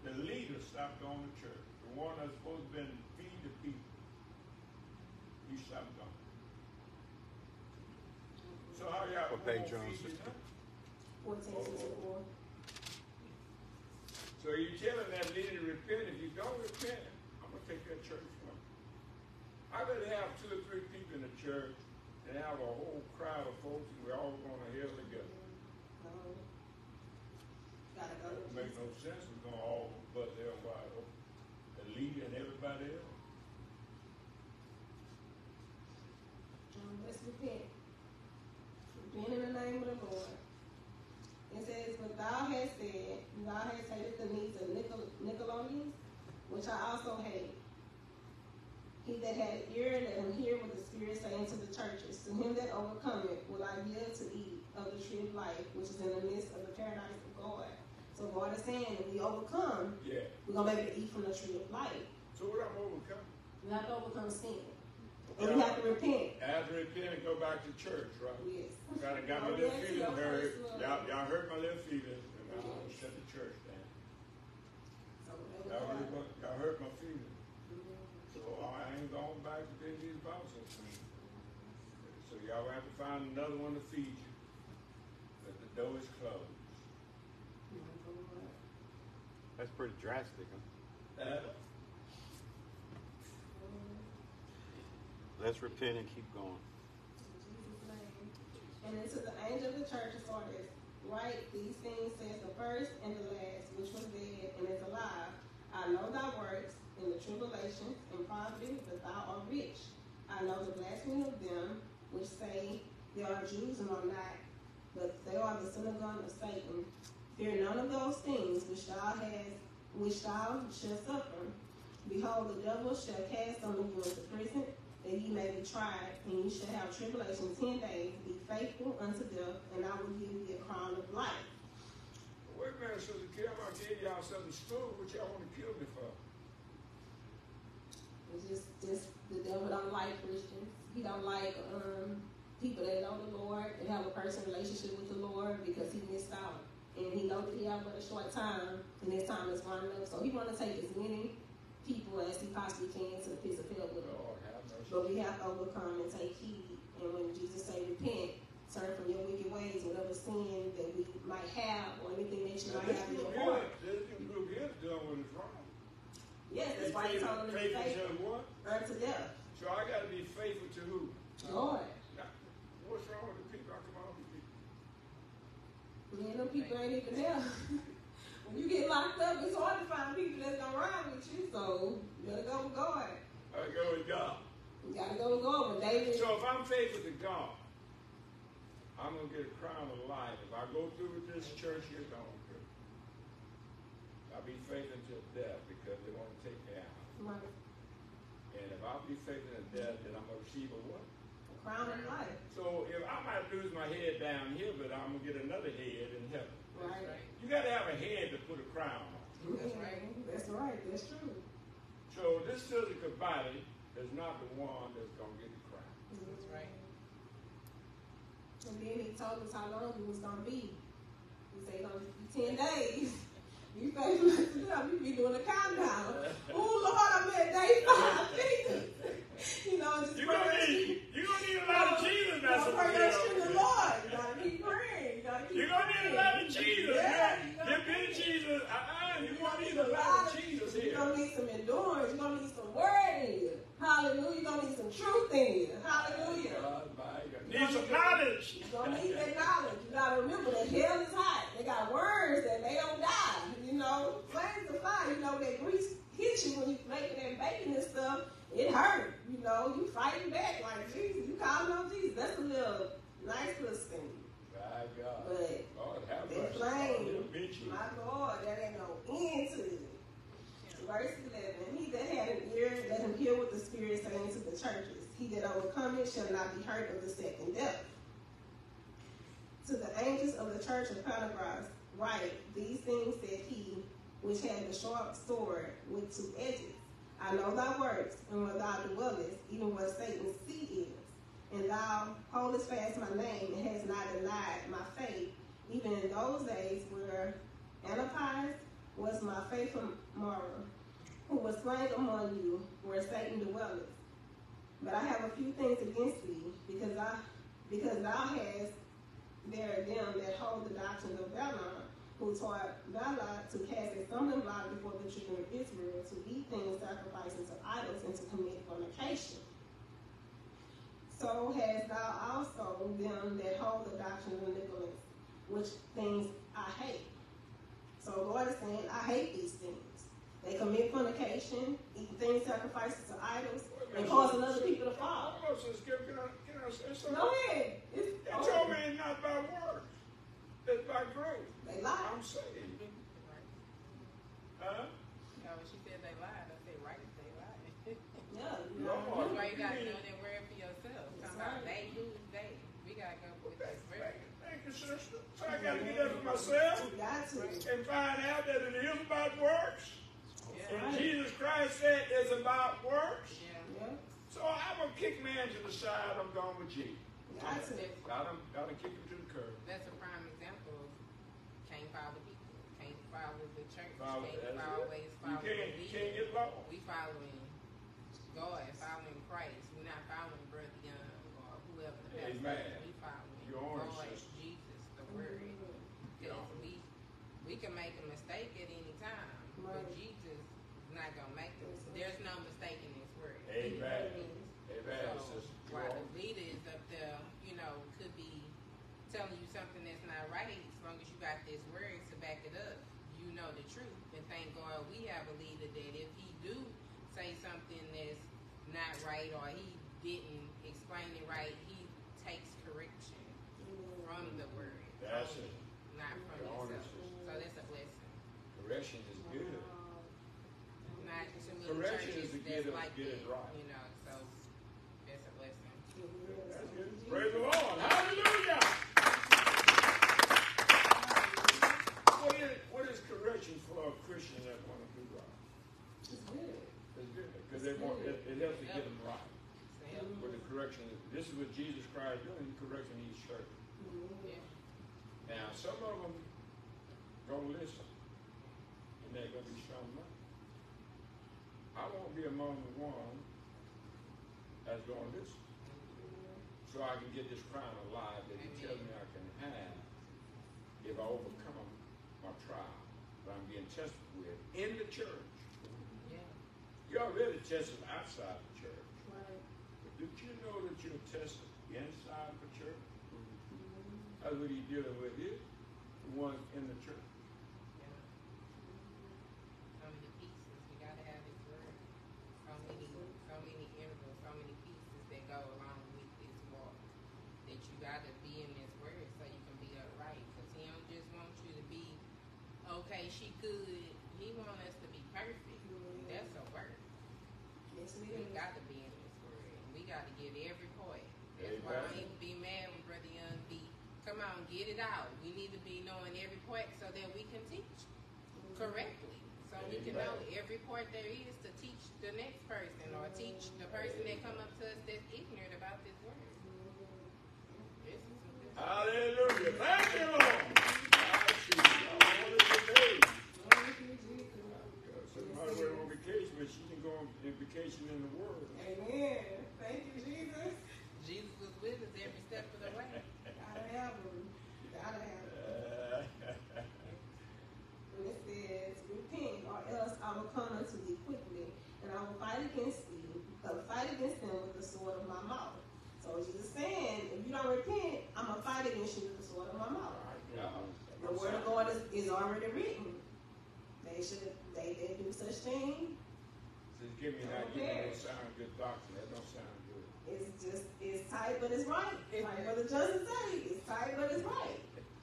The leader stopped going to church. The one that's supposed to been feed the people. He stopped going. So how y'all What page gonna you on, feed sister? the- Fourteen sixty-four. So you telling that leader to repent. If you don't repent, I'm gonna take that church from you. I'd rather have two or three people in the church than have a whole crowd of folks and we're all going to hell together. Gotta go. That make no sense. We're gonna all butt hell wide open. The leader and everybody else. Um, Let's repent. In the name of the Lord. It says, But thou hast said, thou hast hated the needs of Nicol- Nicolaitans, which I also hate. He that had ear, let him hear what the Spirit saying to the churches. To him that overcometh will I give to eat of the tree of life, which is in the midst of the paradise of God. So God is saying, if we overcome, Yeah. we're going to be able to eat from the tree of life. So what I'm overcoming? We have to overcome sin. And we have to repent. I have to repent and go back to church, right? Yes. Got, got my little back to feelings hurt. Y'all, y'all hurt my little feelings. And I'm gonna shut the church down. So Y'all hurt my, y'all hurt my feelings. So I ain't going back to pay these bosses. So y'all have to find another one to feed you. But the door is closed. That's pretty drastic, huh? Uh, Let's repent and keep going. And into the angel of the church of Sardis, write these things says the first and the last, which was dead and is alive. I know thy works in the tribulations and poverty, but thou art rich. I know the blasphemy of them which say they are Jews and are not, but they are the synagogue of Satan. Fear none of those things which thou hast, which thou shalt suffer. Behold, the devil shall cast some of you into prison, that ye may be tried, and ye shall have tribulation ten days. Be faithful unto death, and I will give you a crown of life. Wait a minute, Sister Kim, I gave y'all something smooth. What y'all want to kill me for? It's just, just the devil don't like Christians. He don't like um, people that know the Lord and have a personal relationship with the Lord because he missed out. And he know that he have but a short time, and his time is running up. So he want to take as many people as he possibly can to the pits of hell with him. Lord have mercy. But we have to overcome and take heed. And when Jesus say repent, turn from your wicked ways, whatever sin that we might have or anything that you Now, might have in your heart. this group here is doing what is wrong. Yes, that's why he told them to be faithful faithful to what? unto death. So I got to be faithful to who? Lord. Now, what's wrong with the people? I come on with people. Man, them people ain't even there. [laughs] when you get locked up, it's hard to find people that's gonna ride with you. So you better go with God. I go with God. You gotta go with God. When David, So if I'm faithful to God, I'm gonna get a crown of life. If I go through with this church here, going through, I'll be faithful to death because they want to take me out. right, And if I'll be faithful to death, then I'm gonna receive a what? a crown of life. So if I might lose my head down here, but I'm gonna get another head in heaven. Right. You gotta have a head to put a crown on. That's right. That's right. That's true. So this physical body is not the one that's gonna get the crown. That's right. And then he told us how long it was gonna be. He said it's gonna be ten days. [laughs] You faithful to them, you be doing a countdown. [laughs] oh Lord, I'm at day five. Jesus. [laughs] You know, just You gonna need you gonna need a lot of Jesus now, Don't Sister pray that to the Lord. You gotta keep praying. You gotta keep You're gonna need a lot of Jesus. Yeah, Yeah. you Get big Jesus. Uh-uh. You're You're gonna need a lot of Jesus You're gonna need some endurance. You're gonna need some word in you. Hallelujah. You're gonna need some truth in you. Hallelujah. Need some knowledge. You're gonna need that knowledge. You gotta remember that hell is hot. They got words that they don't die. You know, flames of fire. You know that grease hits you when you making that bacon and stuff. It hurt. You know, you fighting back like Jesus. You calling on Jesus. That's a little nice little thing. My God. But Lord, have that mercy. flame, He'll beat you. my Lord, that ain't no end to it. Verse 11, he that had an ear, let him hear what the Spirit saying to the churches. He that overcometh shall not be hurt of the second death. To the angels of the church of Pentecost, write, these things said he, which had the sharp sword with two edges. I know thy works, and where thou dwellest, even where Satan's seat is. And thou holdest fast my name, and hast not denied my faith, even in those days where Antipas was my faithful martyr, who was slain among you, where Satan dwelleth. But I have a few things against thee, because I because thou hast there them that hold the doctrine of Balaam, who taught Balak to cast a stumbling block before the children of Israel, to eat things sacrificed unto idols, and to commit fornication. So hast thou also them that hold the doctrine of Nicholas, which things I hate. So Lord is saying, I hate these things. They commit fornication, eat things sacrificed to idols, and causing other people to fall. Hold on, Sister Kim. Can I, can I say something? Go ahead. It's, You told me it's not by words. It's by growth. They lie. I'm saying. Huh? No, she said they lied, I said, right, they lied. Yeah. [laughs] you That's why you gotta know that word for yourself. That's Talking about they, who is they. We gotta go with this word. thank you, sister. So I got to get that for myself You got to. and find out that it is about works. Yeah. And Jesus Christ said it's about works. Yeah. Yeah. So I'm gonna kick man to the side. I'm going with Jesus. Got to. Got him. Got to kick him to the curb. That's a prime example of can't follow people. Can't follow the church. Follow- can't that's it. always You follow can't. the You can't leader. get lost. We following God, following Christ. We're not following Brother Young or whoever the pastor Amen. is. We following You're on it, God, sister. Jesus, the Word. Because we we can make a mistake at any time, but Right. Jesus is not gonna make us. There's no mistake in His Word. Amen. So, Amen, sister. say something that's not right or he didn't explain it right, he takes correction from the word. That's it. Not from The honest himself. So that's a blessing. Correction is good. Not too many Correction is churches to get that's it- like get it that, right. you know, so that's a blessing. That's good. Praise the Lord. Hallelujah. What is, what is correction for a Christian that want to do right? It's good. Because they want it, it helps to get them right. With the correction, this is what Jesus Christ doing. He's correcting each church. Yeah. Now, some of them gonna listen, and they're gonna be strong enough. I won't be among the one that's gonna listen, so I can get this crown of life that He tells me I can have if I overcome my trial that I'm being tested with in the church. Yeah. You already tested outside the church, Right. but did you know that you're tested inside the church? Mm-hmm. That's what He's dealing with here, the ones in the church. Yeah. So many pieces. We gotta have His word. So many, so many intervals, so many pieces that go along with this walk. That you gotta be in this word so you can be upright. Cause He don't just want you to be, okay, she good. He want us to be perfect. That's a work. Yes, it We is. got to be in this word. We got to get every point. That's why I Amen. ain't be mad when Brother Young be. Come on, get it out. We need to be knowing every point so that we can teach correctly. So we can know every part there is to teach the next person or teach the person that come up to us that's ignorant about this word. This. Hallelujah. Thank you, Lord. Jesus. Somebody went on vacation, but she can go on vacation in the world. Amen. Thank you, Jesus. Jesus was with us every step of the way. Gotta have them. Gotta have them. Uh, And it says, repent, or else I will come unto thee quickly, and I will fight against uh, fight against them with the sword of my mouth. So Jesus saying, if you don't repent, I'm gonna fight against you with the sword of my mouth. The word of God is, is already written. They should, they, they do such thing. Says, give me that. Me that sound good doctrine. That don't sound good. It's just, it's tight, but it's right. Like Brother Justin say, it's tight, but it's right.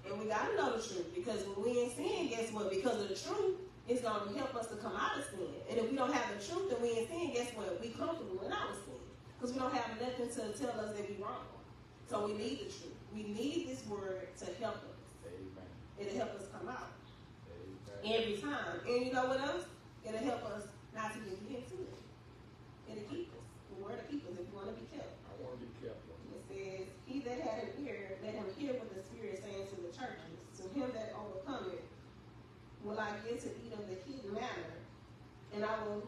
And we gotta know the truth because when we ain't sin, guess what? Because of the truth, it's gonna help us to come out of sin. And if we don't have the truth and we in sin, guess what? We comfortable in our sin because we don't have nothing to tell us that we wrong. So we need the truth. We need this word to help us. Amen. It'll help us come out Amen. every time. And you know what else? It'll help us not to get into it. It'll keep us. The word will keep us if we want to be kept. I want to be careful. It says, He that had an ear, let him hear what the Spirit is saying to the churches. To him that overcometh, will I give to eat of the hidden manna, and I will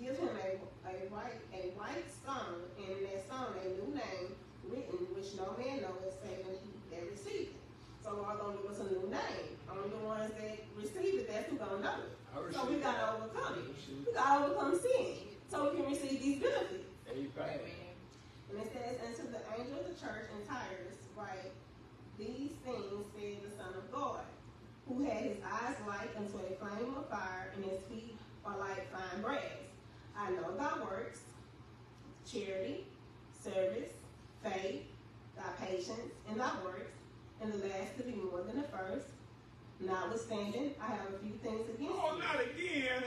give him a, a right a white stone, and in that stone a new name written, which no man knoweth, save he that received it. So gonna give us a new name. Only the ones that receive it, that's who gonna know it. So we gotta overcome it. We gotta overcome sin, so we can receive these benefits. Amen. And it says, And to the angel of the church in Tyrus, write, These things said the Son of God, who had his eyes like unto a flame of fire, and his feet are like fine brass. I know thy works, charity, service, faith, thy patience, and thy works, and the last to be more than the first. Notwithstanding, I have a few things against Oh, you. not again.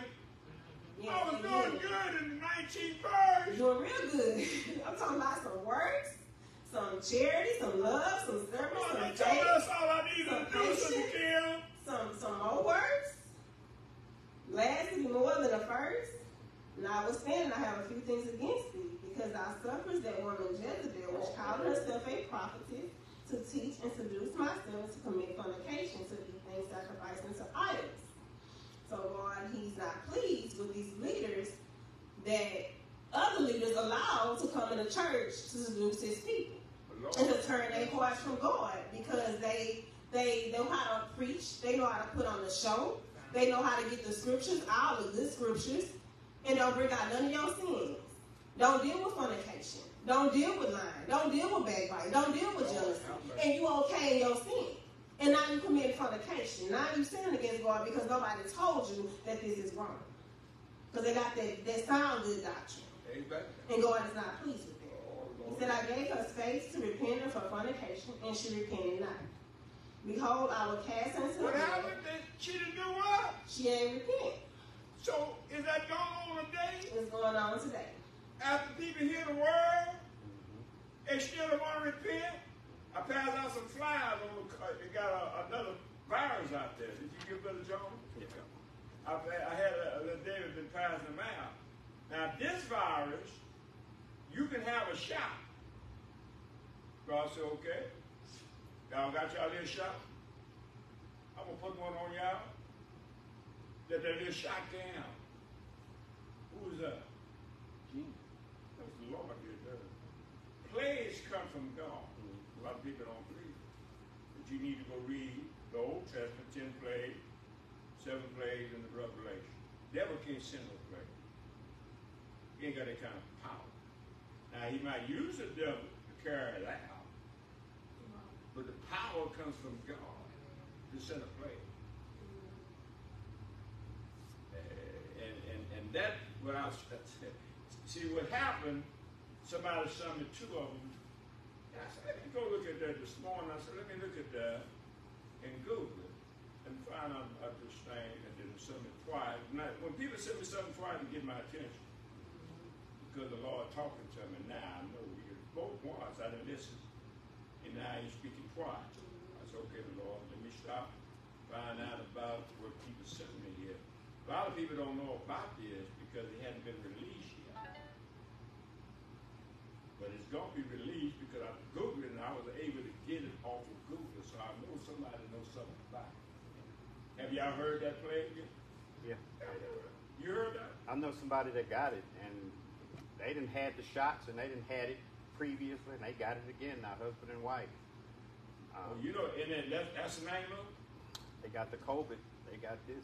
Yes, I was doing good in the 19th verse. Doing real good. [laughs] I'm talking about some works, some charity, some love, some service, Oh, some faith, us all I needed to do, Sister some some more works. Last to be more than the first. Notwithstanding, I have a few things against thee, because thou sufferest that woman Jezebel, which called herself a prophetess, to teach and seduce my sons to commit fornication, to eat things sacrificed unto idols. So, Lord, He's not pleased with these leaders that other leaders allow to come in the church to seduce His people and to turn their hearts from God because they they know how to preach, they know how to put on the show, they know how to get the scriptures, all of the good scriptures, and don't bring out none of your sins. Don't deal with fornication. Don't deal with lying. Don't deal with backbiting. Don't deal with jealousy. And you okay in your sin. And now you commit fornication. Now you sin against God because nobody told you that this is wrong. Because they got that, that sound good doctrine. Amen. And God is not pleased with it. He said, I gave her space to repent of her fornication, and she repented not. Behold, I will cast into What the happened? They, she didn't do what? She ain't repent. So is that going on today? It's going on today. After people hear the word, they still don't want to repent. I passed out some flyers on the, they got a, another virus out there. Did you get Brother Jones? Yeah. I, I had a, a little David been passing them out. Now this virus, you can have a shot. God said, okay. Y'all got y'all little shot? I'm gonna put one on y'all. That that little shot down. Who was that? That was the Lord did that. Plagues come from God. A lot of people don't believe. But you need to go read the Old Testament, ten plagues, seven plagues and the Revelation. Devil can't send no plague. He ain't got that kind of. Now he might use the devil to carry it out. But the power comes from God to send a plague. Uh, and, and, and that, what I see what happened, somebody sent me two of them. And I said, let me go look at that this morning. I said, let me look at that and Google it and find out about this thing and then send me twice. When people send me something twice, it get my attention. Because the Lord talking to me now, I know he both once I didn't listen. And now he's speaking twice. I said, okay, the Lord, let me stop, find out about what people sent me here. A lot of people don't know about this because it hadn't been released yet. But it's going to be released because I Googled it and I was able to get it off of Google, so I know somebody knows something about it. Have y'all heard that play again? Yeah. You heard that? I know somebody that got it, and they didn't had the shots, and they didn't had it previously, and they got it again now, husband and wife. Um, you know, and then that's, that's the name of they got the COVID. They got this.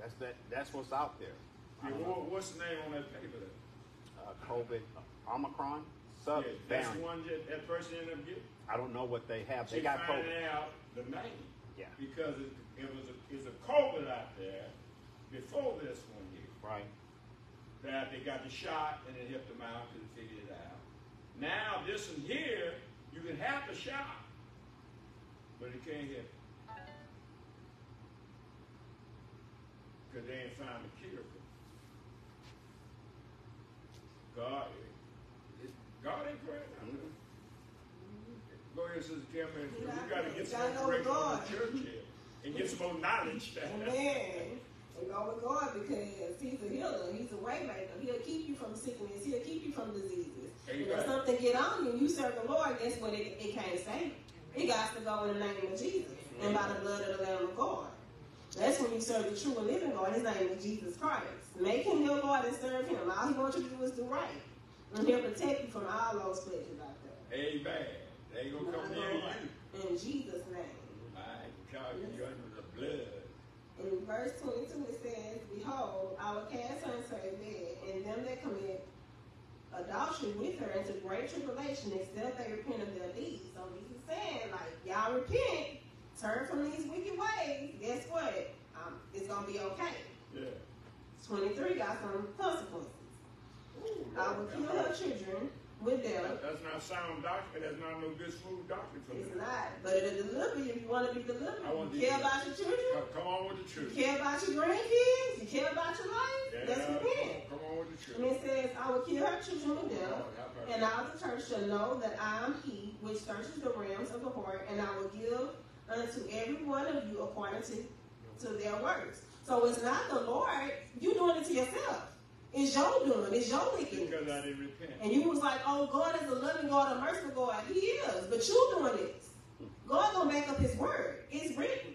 That's that. That's what's out there. Yeah, what, what's the name on that paper? Uh, COVID, Omicron, sub Yeah, that's the one that, that person ended up getting. I don't know what they have. She They got COVID. out the name. Yeah. Because it, it was a, it's a COVID out there before this one here. Right. That they got the shot and it helped them out and figured it out. Now this one here, you can have the shot, but it can't help. Because they ain't found the cure for it. God, it, God ain't praying. Mhm. Go ahead, Sister Kim, and we got to get some more on the church here and get some more knowledge. Amen. And go with God because He's a healer. He's a waymaker. He'll keep you from sickness. He'll keep you from diseases. And if something get on you, and you serve the Lord. Guess what? It, it can't save. It got to go in the name of Jesus and by the blood of the Lamb of God. That's when you serve the true and living God. His name is Jesus Christ. Make Him your Lord and serve Him. All He wants you to do is do right, and He'll protect you from all those pleasures out there. Amen. They ain't gonna come near you. In Jesus' name. I call you under the blood. In verse 22 it says, Behold, I will cast her into a bed, and them that commit adultery with her into great tribulation, except they repent of their deeds. So he's saying, like, y'all repent, turn from these wicked ways, guess what? Um, it's going to be okay. Yeah. 23 got some consequences. Ooh, I will kill her children with them. That- That's not sound doctrine. That's not no good smooth doctrine for It's me. not. But it'll deliver you if you want to be delivered. I want You care about your children? Come, come on with the truth. You care about your grandkids? You care about your life? Yeah, Let's repent. come on with the And truth. it says, I will kill her children with them, oh, Lord, and all the church shall know that I am he which searches the realms of the heart, and I will give unto every one of you according to, to their works. So it's not the Lord, You're doing it to yourself. It's your doing, it's your Because. I didn't repent. And you was like, oh, God is a loving God, a merciful God. He is, but you doing this. God gonna back up his word. It's written.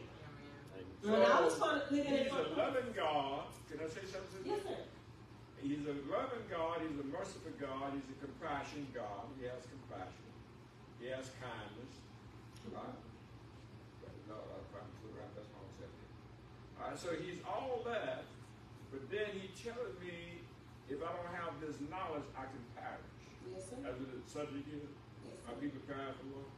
When I was fun- at He's a loving God. Can I say something? Yes, sir. He's a loving God. He's a merciful God. He's a compassion God. He has compassion. He has kindness. Right? But no, I'm trying to that's what I'm saying. All right, so he's all that, but then he telling me if I don't have this knowledge, I can perish. Yes, sir. That's the subject is. Yes, Are people prepared for Lord?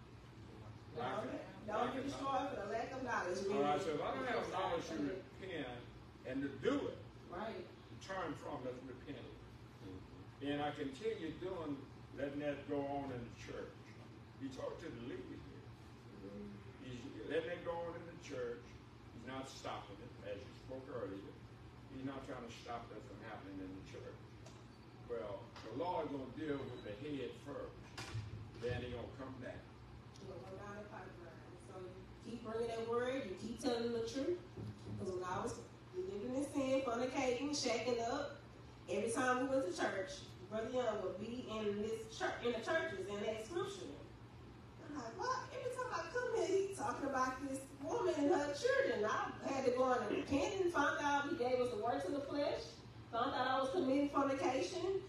Don't, don't be destroyed for the lack of knowledge. All right, so if I don't have knowledge to repent and to do it, Right. turn from is repenting. Mhm. And I continue doing, letting that go on in the church. He talked to the leaders here. He's letting it go on in the church. He's not stopping it, as you spoke earlier. He's not trying to stop that from happening in the church. Well, the Lord is gonna deal with the head first. Then he gonna come pipeline. So keep bringing that word, you keep telling the truth. Because when I was living in sin, fornicating, shacking up, every time we went to church, Brother Young would be in this church, in the churches, in that scripture. I'm like, what? Every time I come here, he's talking about this woman and her children. I had to go and repent and found out he gave us the works of the flesh. Found out I was committing fornication.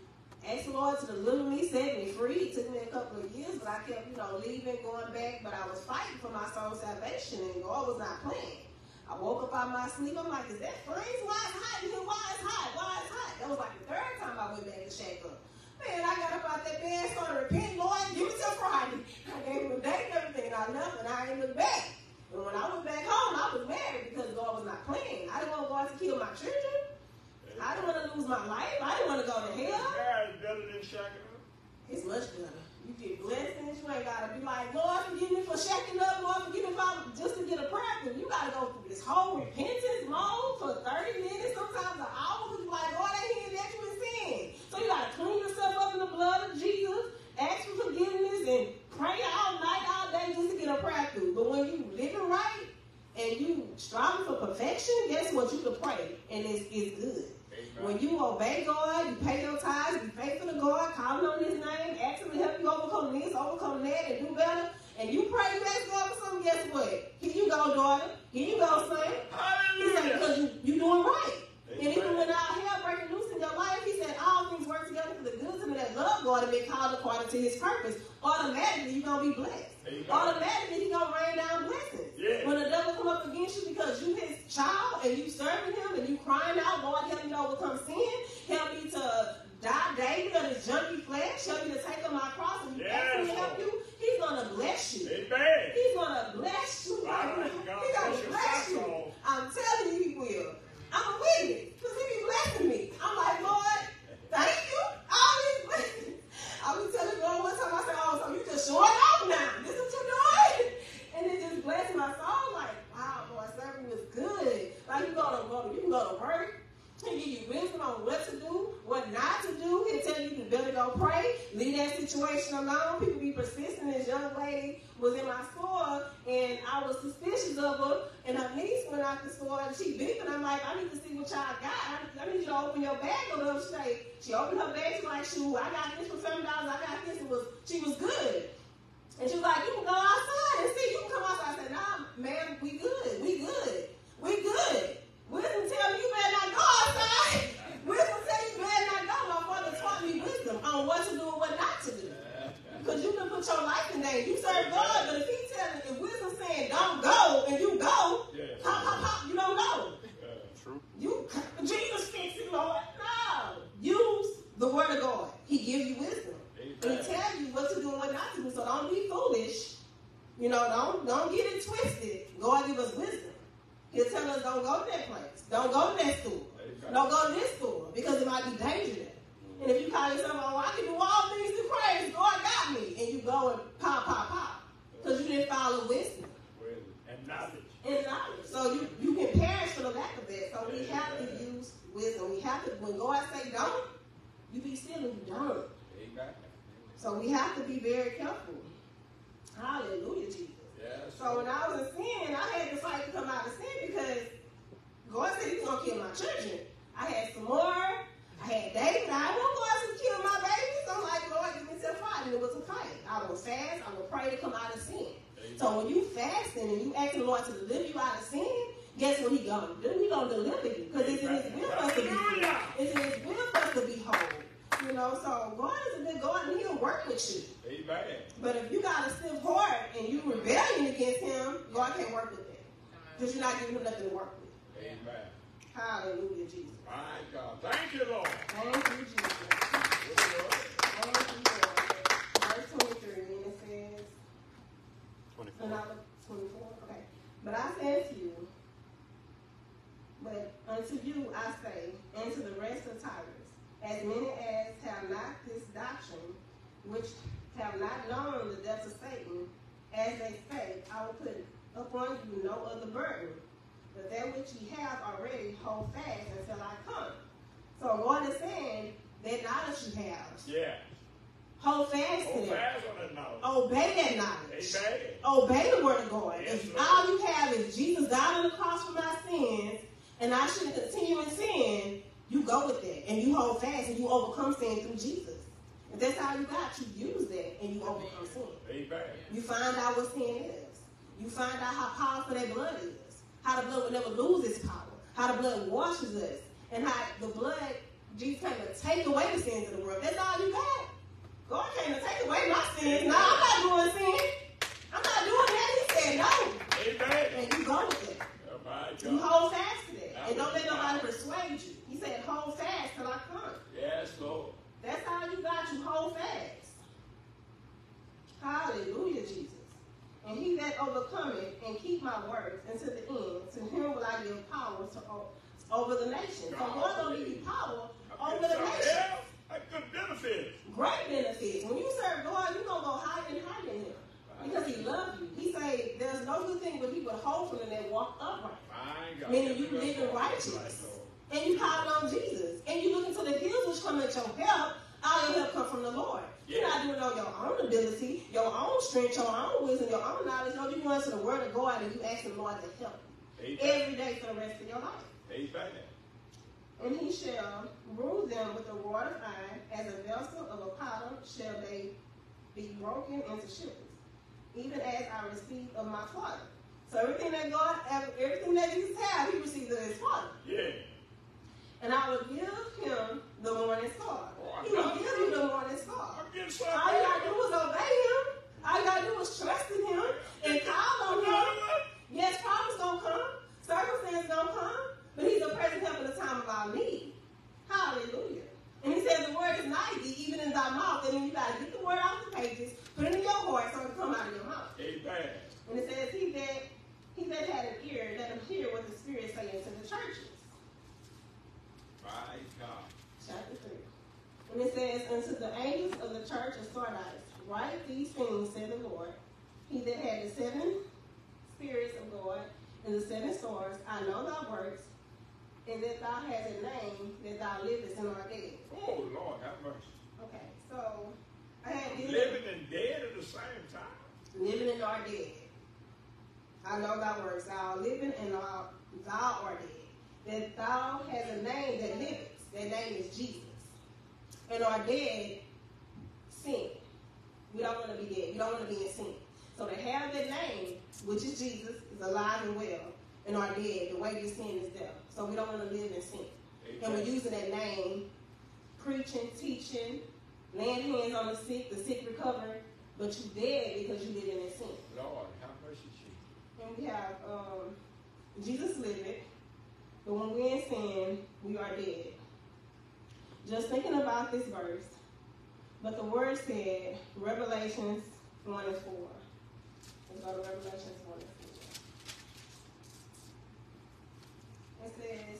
Asked the Lord to deliver me, set me free. It took me a couple of years, but I kept, you know, leaving, going back. But I was fighting for my soul's salvation, and God was not playing. I woke up out of my sleep. I'm like, is that flames? Why it's hot? Why it's hot? Why it's hot? That was like the third time I went back to shake up. Man, I got up out that bed, started repenting, Lord, give me till Friday. I gave him a date and everything, and I left, and I ain't looked back. And when I went back home, I was married because God was not playing. I didn't want God to kill my children. I didn't want to lose my life. I didn't want to go to hell. Marriage better than shacking up. It's much better. You get blessed and you ain't gotta be like, Lord, forgive me for shacking up, Lord, forgive me if I'm just to get a prayer. You gotta go through this whole repentance mode for 30 minutes, sometimes an hour, because you like, Lord, I hear that you in sin. So you gotta clean yourself up in the blood of Jesus, ask for forgiveness, and pray all night, all day just to get a prayer through. But when you living right and you striving for perfection, guess what? You can pray and it's, it's good. When you obey God, you pay your tithes, be faithful to God, calling on His name, asking Him to help you overcome this, overcome that, and do better, and you pray, you ask God for something, guess what? Here you go, daughter. Here you go, son. Hallelujah. because you, you doing right. And even when our hell breaking loose in your life, he said all things work together for the good of that love God and be called according to his purpose. Automatically, you're going to be blessed. Amen. Automatically, he's going to rain down blessings. Yeah. When the devil come up against you because you his child and you serving him and you crying out, Lord, help me to overcome sin. Help me to die daily of this junky flesh. Help me to take up my cross and you Yes, ask him to help you. He's going to bless you. Amen. He's gonna bless you. Wow, He's gonna bless you. I'm telling you, he will. I'm because he be blessing me. I'm like, Lord, thank you. All these [laughs] blessings. I was telling God one time, I said, oh, so you just showing off now. This is what you're doing. [laughs] And it just blessed my soul. Like, wow, boy, serving was good. Like, you, go to, go, you go to work. Give you wisdom on what to do, what not to do. He'll tell you to better go pray, leave that situation alone. People be persistent. This young lady was in my store, and I was suspicious of her. And her niece went out the store, and she beeping. I'm like, I need to see what y'all got. I, I need you to open your bag whatever. She, like, she opened her bag. She's like, shoot, I got this for seven dollars. I got this. It was she was good. And she was like, you can go outside and see. You can come outside. I said, nah, ma'am, we good. We good. We good. Wisdom tell me you better not go outside. Wisdom tell you better not go. My father taught me wisdom on what to do and what not to do. Because you can put your life in danger. You serve God, but if he telling, if wisdom saying don't go and you go, Yeah. pop, pop, pop, you don't go. True. You Jesus fix it, Lord. No. Use the word of God. He gives you wisdom. And he Amen. tell you what to do and what not to do. So don't be foolish. You know, don't don't get it twisted. God give us wisdom. He'll tell us don't go to that place. Don't go to that store. Don't go to this store because it might be dangerous. And if you call yourself, oh, I can do all things through Christ, God got me. And you go and pop, pop, pop. Because you didn't follow wisdom And knowledge. and knowledge. So you, you can perish for the lack of that. So we have to use wisdom. We have to, when God say don't, you be still and you don't. So we have to be very careful. Hallelujah, Jesus. Yes. So when I was in sin, I had to fight to come out of sin because God said he was gonna kill my children. I had some more. I had David. I want God to kill my babies. I'm like, Lord, give me some Friday. And it was a fight. I will fast. I will pray to come out of sin. So when you fasting and you asking the Lord to deliver you out of sin, guess what he gonna do? He gonna deliver you because it's in his will for us to be free. It's in his will for us to be whole. You know, so God is a good God and he'll work with you. Amen. But if you got a stiff heart and you rebellion against him, God can't work with that. Because you're not giving him nothing to work with. Amen. Hallelujah, Jesus. My God. Thank you, Lord. Thank you, Jesus. Good Lord. Thank you, Lord. Verse 23, and it says, and 24. I 24, okay. But I say to you, but unto you I say, and to the rest doctrine, which have not known the depths of Satan, as they say, I will put upon you no other burden, but that which ye have already hold fast until I come. So God is saying that knowledge you have, Yeah. hold fast to Hold on that. Obey that knowledge. Amen. Obey the word of God. Yes, if Lord. all you have is Jesus died on the cross for my sins, and I shouldn't continue in sin, you go with that and you hold fast and you overcome sin through Jesus. If that's all you got, you use that and you overcome sin. Amen. You find out what sin is. You find out how powerful that blood is. How the blood will never lose its power. How the blood washes us. And how the blood, Jesus came to take away the sins of the world. That's all you got. God came to take away my sins. No, I'm not doing sin. I'm not doing that. He said no. Amen. And you go with it. Oh, You hold fast to that. And don't let nobody persuade you. Said hold fast till I come. Yes, Lord. That's all you got. You hold fast. Hallelujah, Jesus. And he that overcometh and keep my words unto the end, to him will I give power to over the nation. So God gonna give you power over the nation. That's good benefit. Great benefits. When you serve God, you gonna go higher and higher in him. Because he loves you. He say there's no good thing but he would for them that walk upright. Meaning you living righteous. And you call on Jesus. And you look into the hills which come at your help. All your help come from the Lord. You're not doing it on your own ability, your own strength, your own wisdom, your own knowledge. No, you go into the word of God and you ask the Lord to help you Amen. every day for the rest of your life. Amen. And he shall rule them with a rod of iron, as a vessel of a potter shall they be broken into shivers, even as I received of my father. So everything that God, everything that Jesus had, he received of his father. Yeah. And I will give him the morning star. Oh, He will give you the morning star. All you gotta do is obey him. All you gotta do is trust in him and call on him. Yes, problems gonna come, circumstances gonna come, but he's a present help in the time of our need. Hallelujah. And he says the word is mighty, even in thy mouth. And then you gotta get the word off the pages, put it in your heart so it come out of your mouth. Amen. And it says, He that he that had an ear, let him hear what the Spirit saying to the churches. God. chapter 3. And it says, Unto the angels of the church of Sardis, write these things, said the Lord. He that had the seven spirits of God and the seven stars, I know thy works, and that thou hast a name, that thou livest and art dead. Oh, Lord, have mercy. Okay, so I had these Living and dead at the same time. living and art dead. I know thy works, thou living and thou, thou art dead. That thou has a name that liveth, that name is Jesus. And our dead, sin. We don't want to be dead. We don't want to be in sin. So to have that name, which is Jesus, is alive and well, and are dead, the way of sin is death. So we don't want to live in sin. And we're using that name, preaching, teaching, laying hands on the sick, the sick recover, but you dead because you living in sin. Lord, have mercy, Jesus. And we have um, Jesus living, but when we're in sin, we are dead. Just thinking about this verse, but the word said, Revelations 1 and 4. Let's go to Revelations 1 and 4. It says,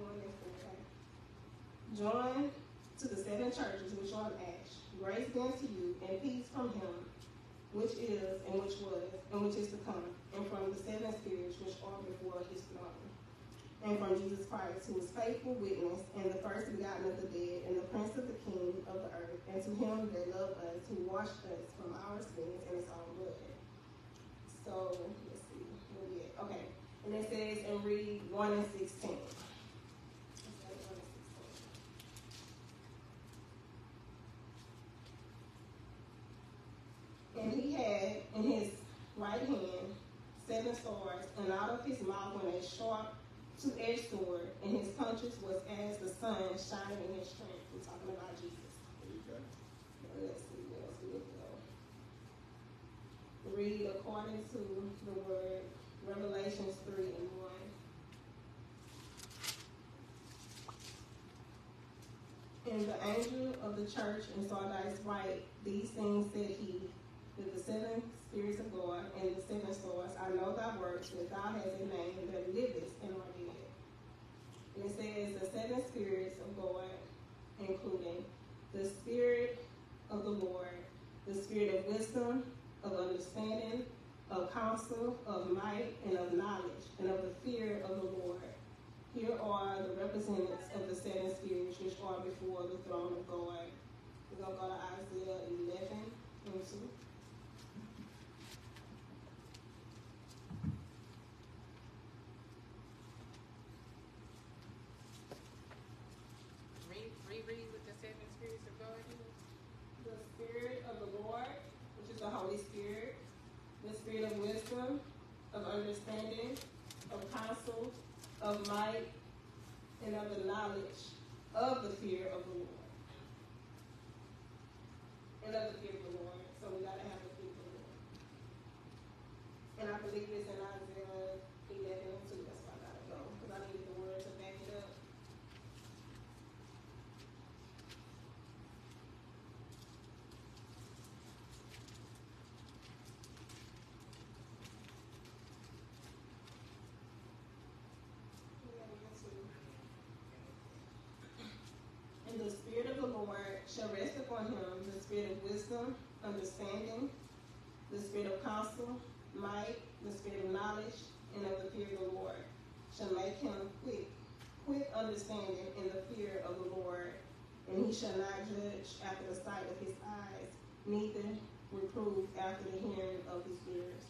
one and four, okay. John to the seven churches which are in Ash. Grace be unto you, and peace from him, which is, and which was, and which is to come, and from the seven spirits which are before his throne, and from Jesus Christ, who is faithful witness, and the first begotten of the dead, and the prince of the king of the earth, and to him that loved us, who washed us from our sins in his own blood. So, let's see? Okay, and it says, and read 1 and 16. Let's go to 1 and 16. And he had in his right hand seven stars, and out of his mouth went a sharp two-edged sword, and his punches was as the sun shining in his strength. We're talking about Jesus. Amen. Let's see what else we go. Read according to the word Revelations 3 and 1. And the angel of the church in Sardis write, These things said he, with the seven spirits of God and the seven stars. I know thy works, that thou hast a name that livest and our dead. And it says the seven spirits of God, including the spirit of the Lord, the spirit of wisdom, of understanding, of counsel, of might, and of knowledge, and of the fear of the Lord. Here are the representatives of the seven spirits which are before the throne of God. We're going to go to Isaiah 11 and 2. Of might, and of the knowledge of the fear of the Lord. And of the fear of the Lord. So we gotta have the fear of the Lord. And I believe this in Isaiah 11 and 2. That's why I gotta go. Because I need the word to back it up. And the Spirit of the Lord shall rest upon him, the Spirit of wisdom, understanding, the Spirit of counsel, might, the Spirit of knowledge, and of the fear of the Lord, shall make him quick, quick understanding in the fear of the Lord. And he shall not judge after the sight of his eyes, neither reprove after the hearing of his ears.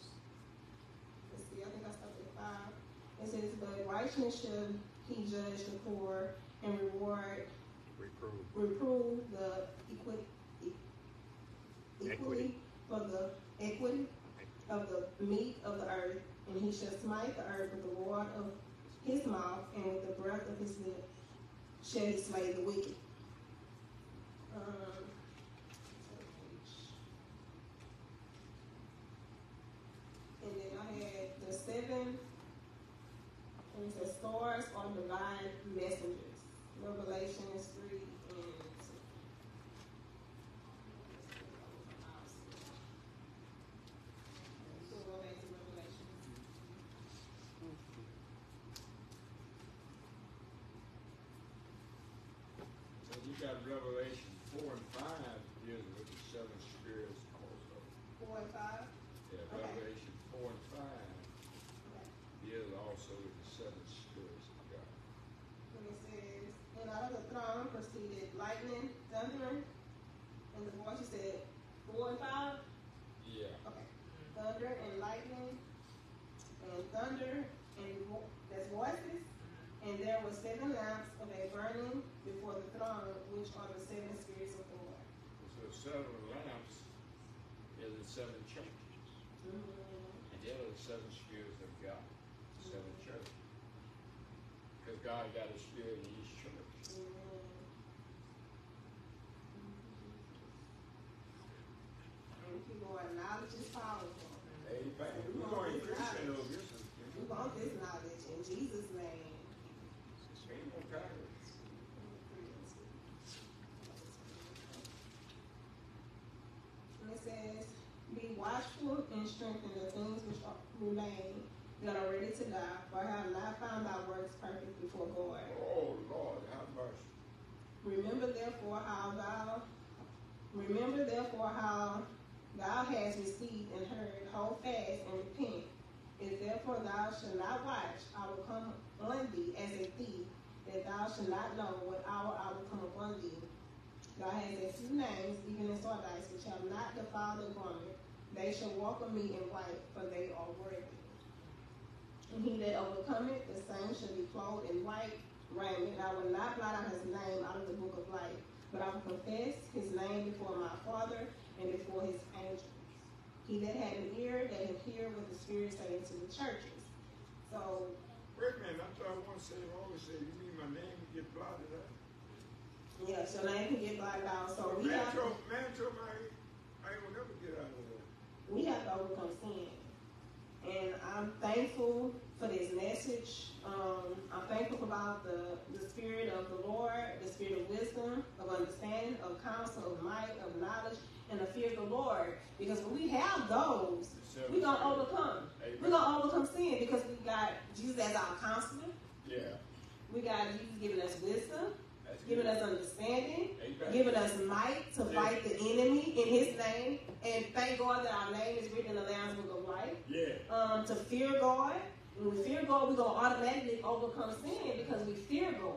Let's see, I think I stopped at five. It says, But righteousness shall he judge the poor and reward Reprove. reprove the equi- e- equity for the equity of the meat of the earth, and he shall smite the earth with the rod of his mouth, and with the breath of his lips shall he slay the wicked. Um, and then I had the seven, and it says stars are divine messengers. Revelations 3 and 2. So go back to Revelations. So you got Revelation four and five dealing with the seven spirits also. 4 and 5. Yeah, Okay. Revelation four and five Okay. deals also with the seven spirits of God. And it says, And out of the throne proceeded lightning, thunder, and the voice said, 4 and 5? Yeah. Okay. Thunder and lightning, and thunder, and vo- that's voices. Mm-hmm. And there were seven lamps of a burning before the throne, which are the seven spirits of the Lord. So seven lamps is the seven churches. Mm-hmm. And the other seven spirits of God, seven mm-hmm. churches. Because God got a spirit in each church. And people are knowledge is powerful. Amen. We're going to increase in those this is- We want this knowledge in Jesus' name. Ain't no time. And it says, Be watchful and strengthen the things which remain that are ready to die, for I have not found thy works perfect before God. Oh, Lord, have mercy. Remember therefore how thou remember therefore how thou hast received and heard, hold fast and repent. If therefore thou shalt not watch, I will come on thee as a thief, that thou shalt not know what hour I will come upon thee. Thou hast a few names, even in Sardis, which have not defiled their garment. They shall welcome me in white, for they are worthy. And he that overcometh, the same shall be clothed in white raiment. I will not blot out his name out of the book of life, but I will confess his name before my Father and before his angels. He that had an ear, let him hear what the Spirit saith to the churches. So, Wait a minute, I thought I want to say, I always say, you mean my name get blotted out? yeah, so name can get blotted out. So we man have, told, man told me I, gonna never get out of there. We have to overcome sin. And I'm thankful for this message. Um, I'm thankful about the, the spirit of the Lord, the spirit of wisdom, of understanding, of counsel, of might, of knowledge, and the fear of the Lord. Because when we have those, we're going to overcome. Amen. We're going to overcome sin because we got Jesus as our counselor. Yeah. We got Jesus giving us wisdom, giving us understanding, Amen. giving us might to fight the enemy in His name. And thank God that our name is written in the Lamb's Book of Life. Yeah. Um, to fear God. When we fear God, we're going to automatically overcome sin because we fear God.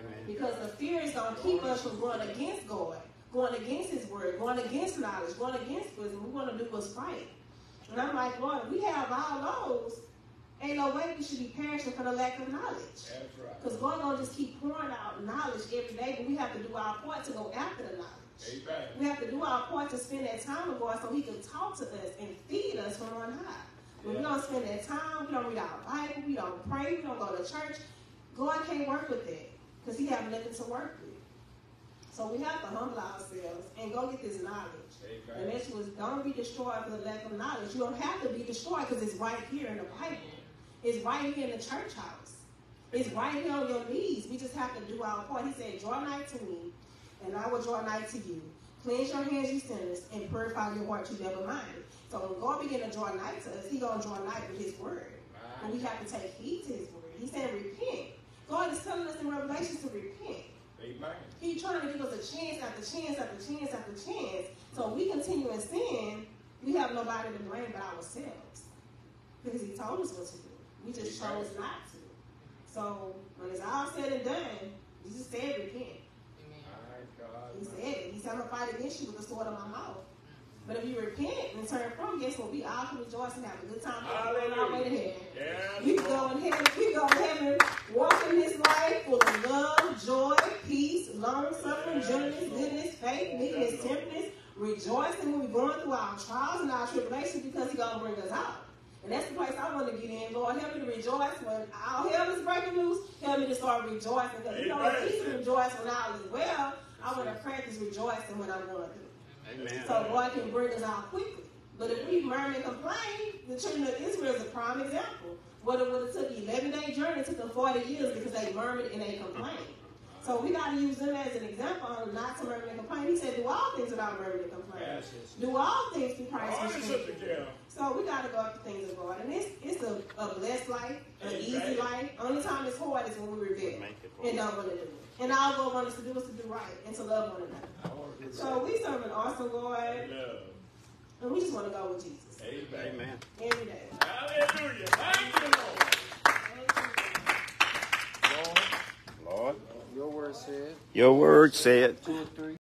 Amen. Because the fear is going to keep us from going against God, going against His word, going against knowledge, going against wisdom. We want to do what's right. And I'm like, Lord, we have all those, ain't no way we should be perishing for the lack of knowledge. That's right. Because God gonna just keep pouring out knowledge every day, but we have to do our part to go after the knowledge. Amen. We have to do our part to spend that time with God so He can talk to us and feed us from on high. When we don't spend that time, we don't read our Bible, we don't pray, we don't go to church, God can't work with that because He have nothing to work with. So we have to humble ourselves and go get this knowledge. The Amen. next was don't be destroyed for the lack of knowledge. You don't have to be destroyed because it's right here in the Bible. It's right here in the church house. It's right here on your knees. We just have to do our part. He said, Draw nigh to me, and I will draw nigh to you. Cleanse your hands, you sinners, and purify your heart, you never mind. So when God begin to draw nigh to us, He gonna draw nigh with His word. And we have to take heed to His word. He said, repent. God is telling us in Revelation to repent. Amen. He's trying to give us a chance after chance after chance after chance. So if we continue in sin, we have nobody to blame but ourselves. Because he told us what to do. We just chose not to. So when it's all said and done, Jesus said repent. Amen. My God. He said it. He said, I'm going to fight against you with the sword of my mouth. But if you repent and turn from, guess what? We all can rejoice and have a good time on our way to heaven. Yes. We go in heaven, we go in heaven, walking this life full of love, joy, peace, long suffering, gentleness, goodness, faith, meekness, temperance, rejoicing when we're going through our trials and our tribulations because He's gonna bring us out. And that's the place I want to get in. Lord, help me to rejoice when all hell is breaking loose. Help me to start rejoicing. Because you know it's easy to rejoice when all is well. I want to practice rejoicing when I'm going through. Amen. So God can bring us out quickly. But if we murmur and complain, the children of Israel is a prime example. What it would have took 11 day journey took them 40 years because they murmured and they complained. So we got to use them as an example on not to murmur and complain. He said, do all things without murmuring and complaining. Yes, yes. Do all things through Christ All who right, strengthens Sister you. Gail. So we got to go after things of God. And it's, it's a, a blessed life, an easy life. Only time it's hard is when we rebel Make and don't want to do it. And all God wants us to do is to do right and to love one another. I So we serve an awesome God, love. and we just want to go with Jesus Amen. Amen. every day. Hallelujah. Thank you, Lord. Lord, your word said. Your word said. Two or three.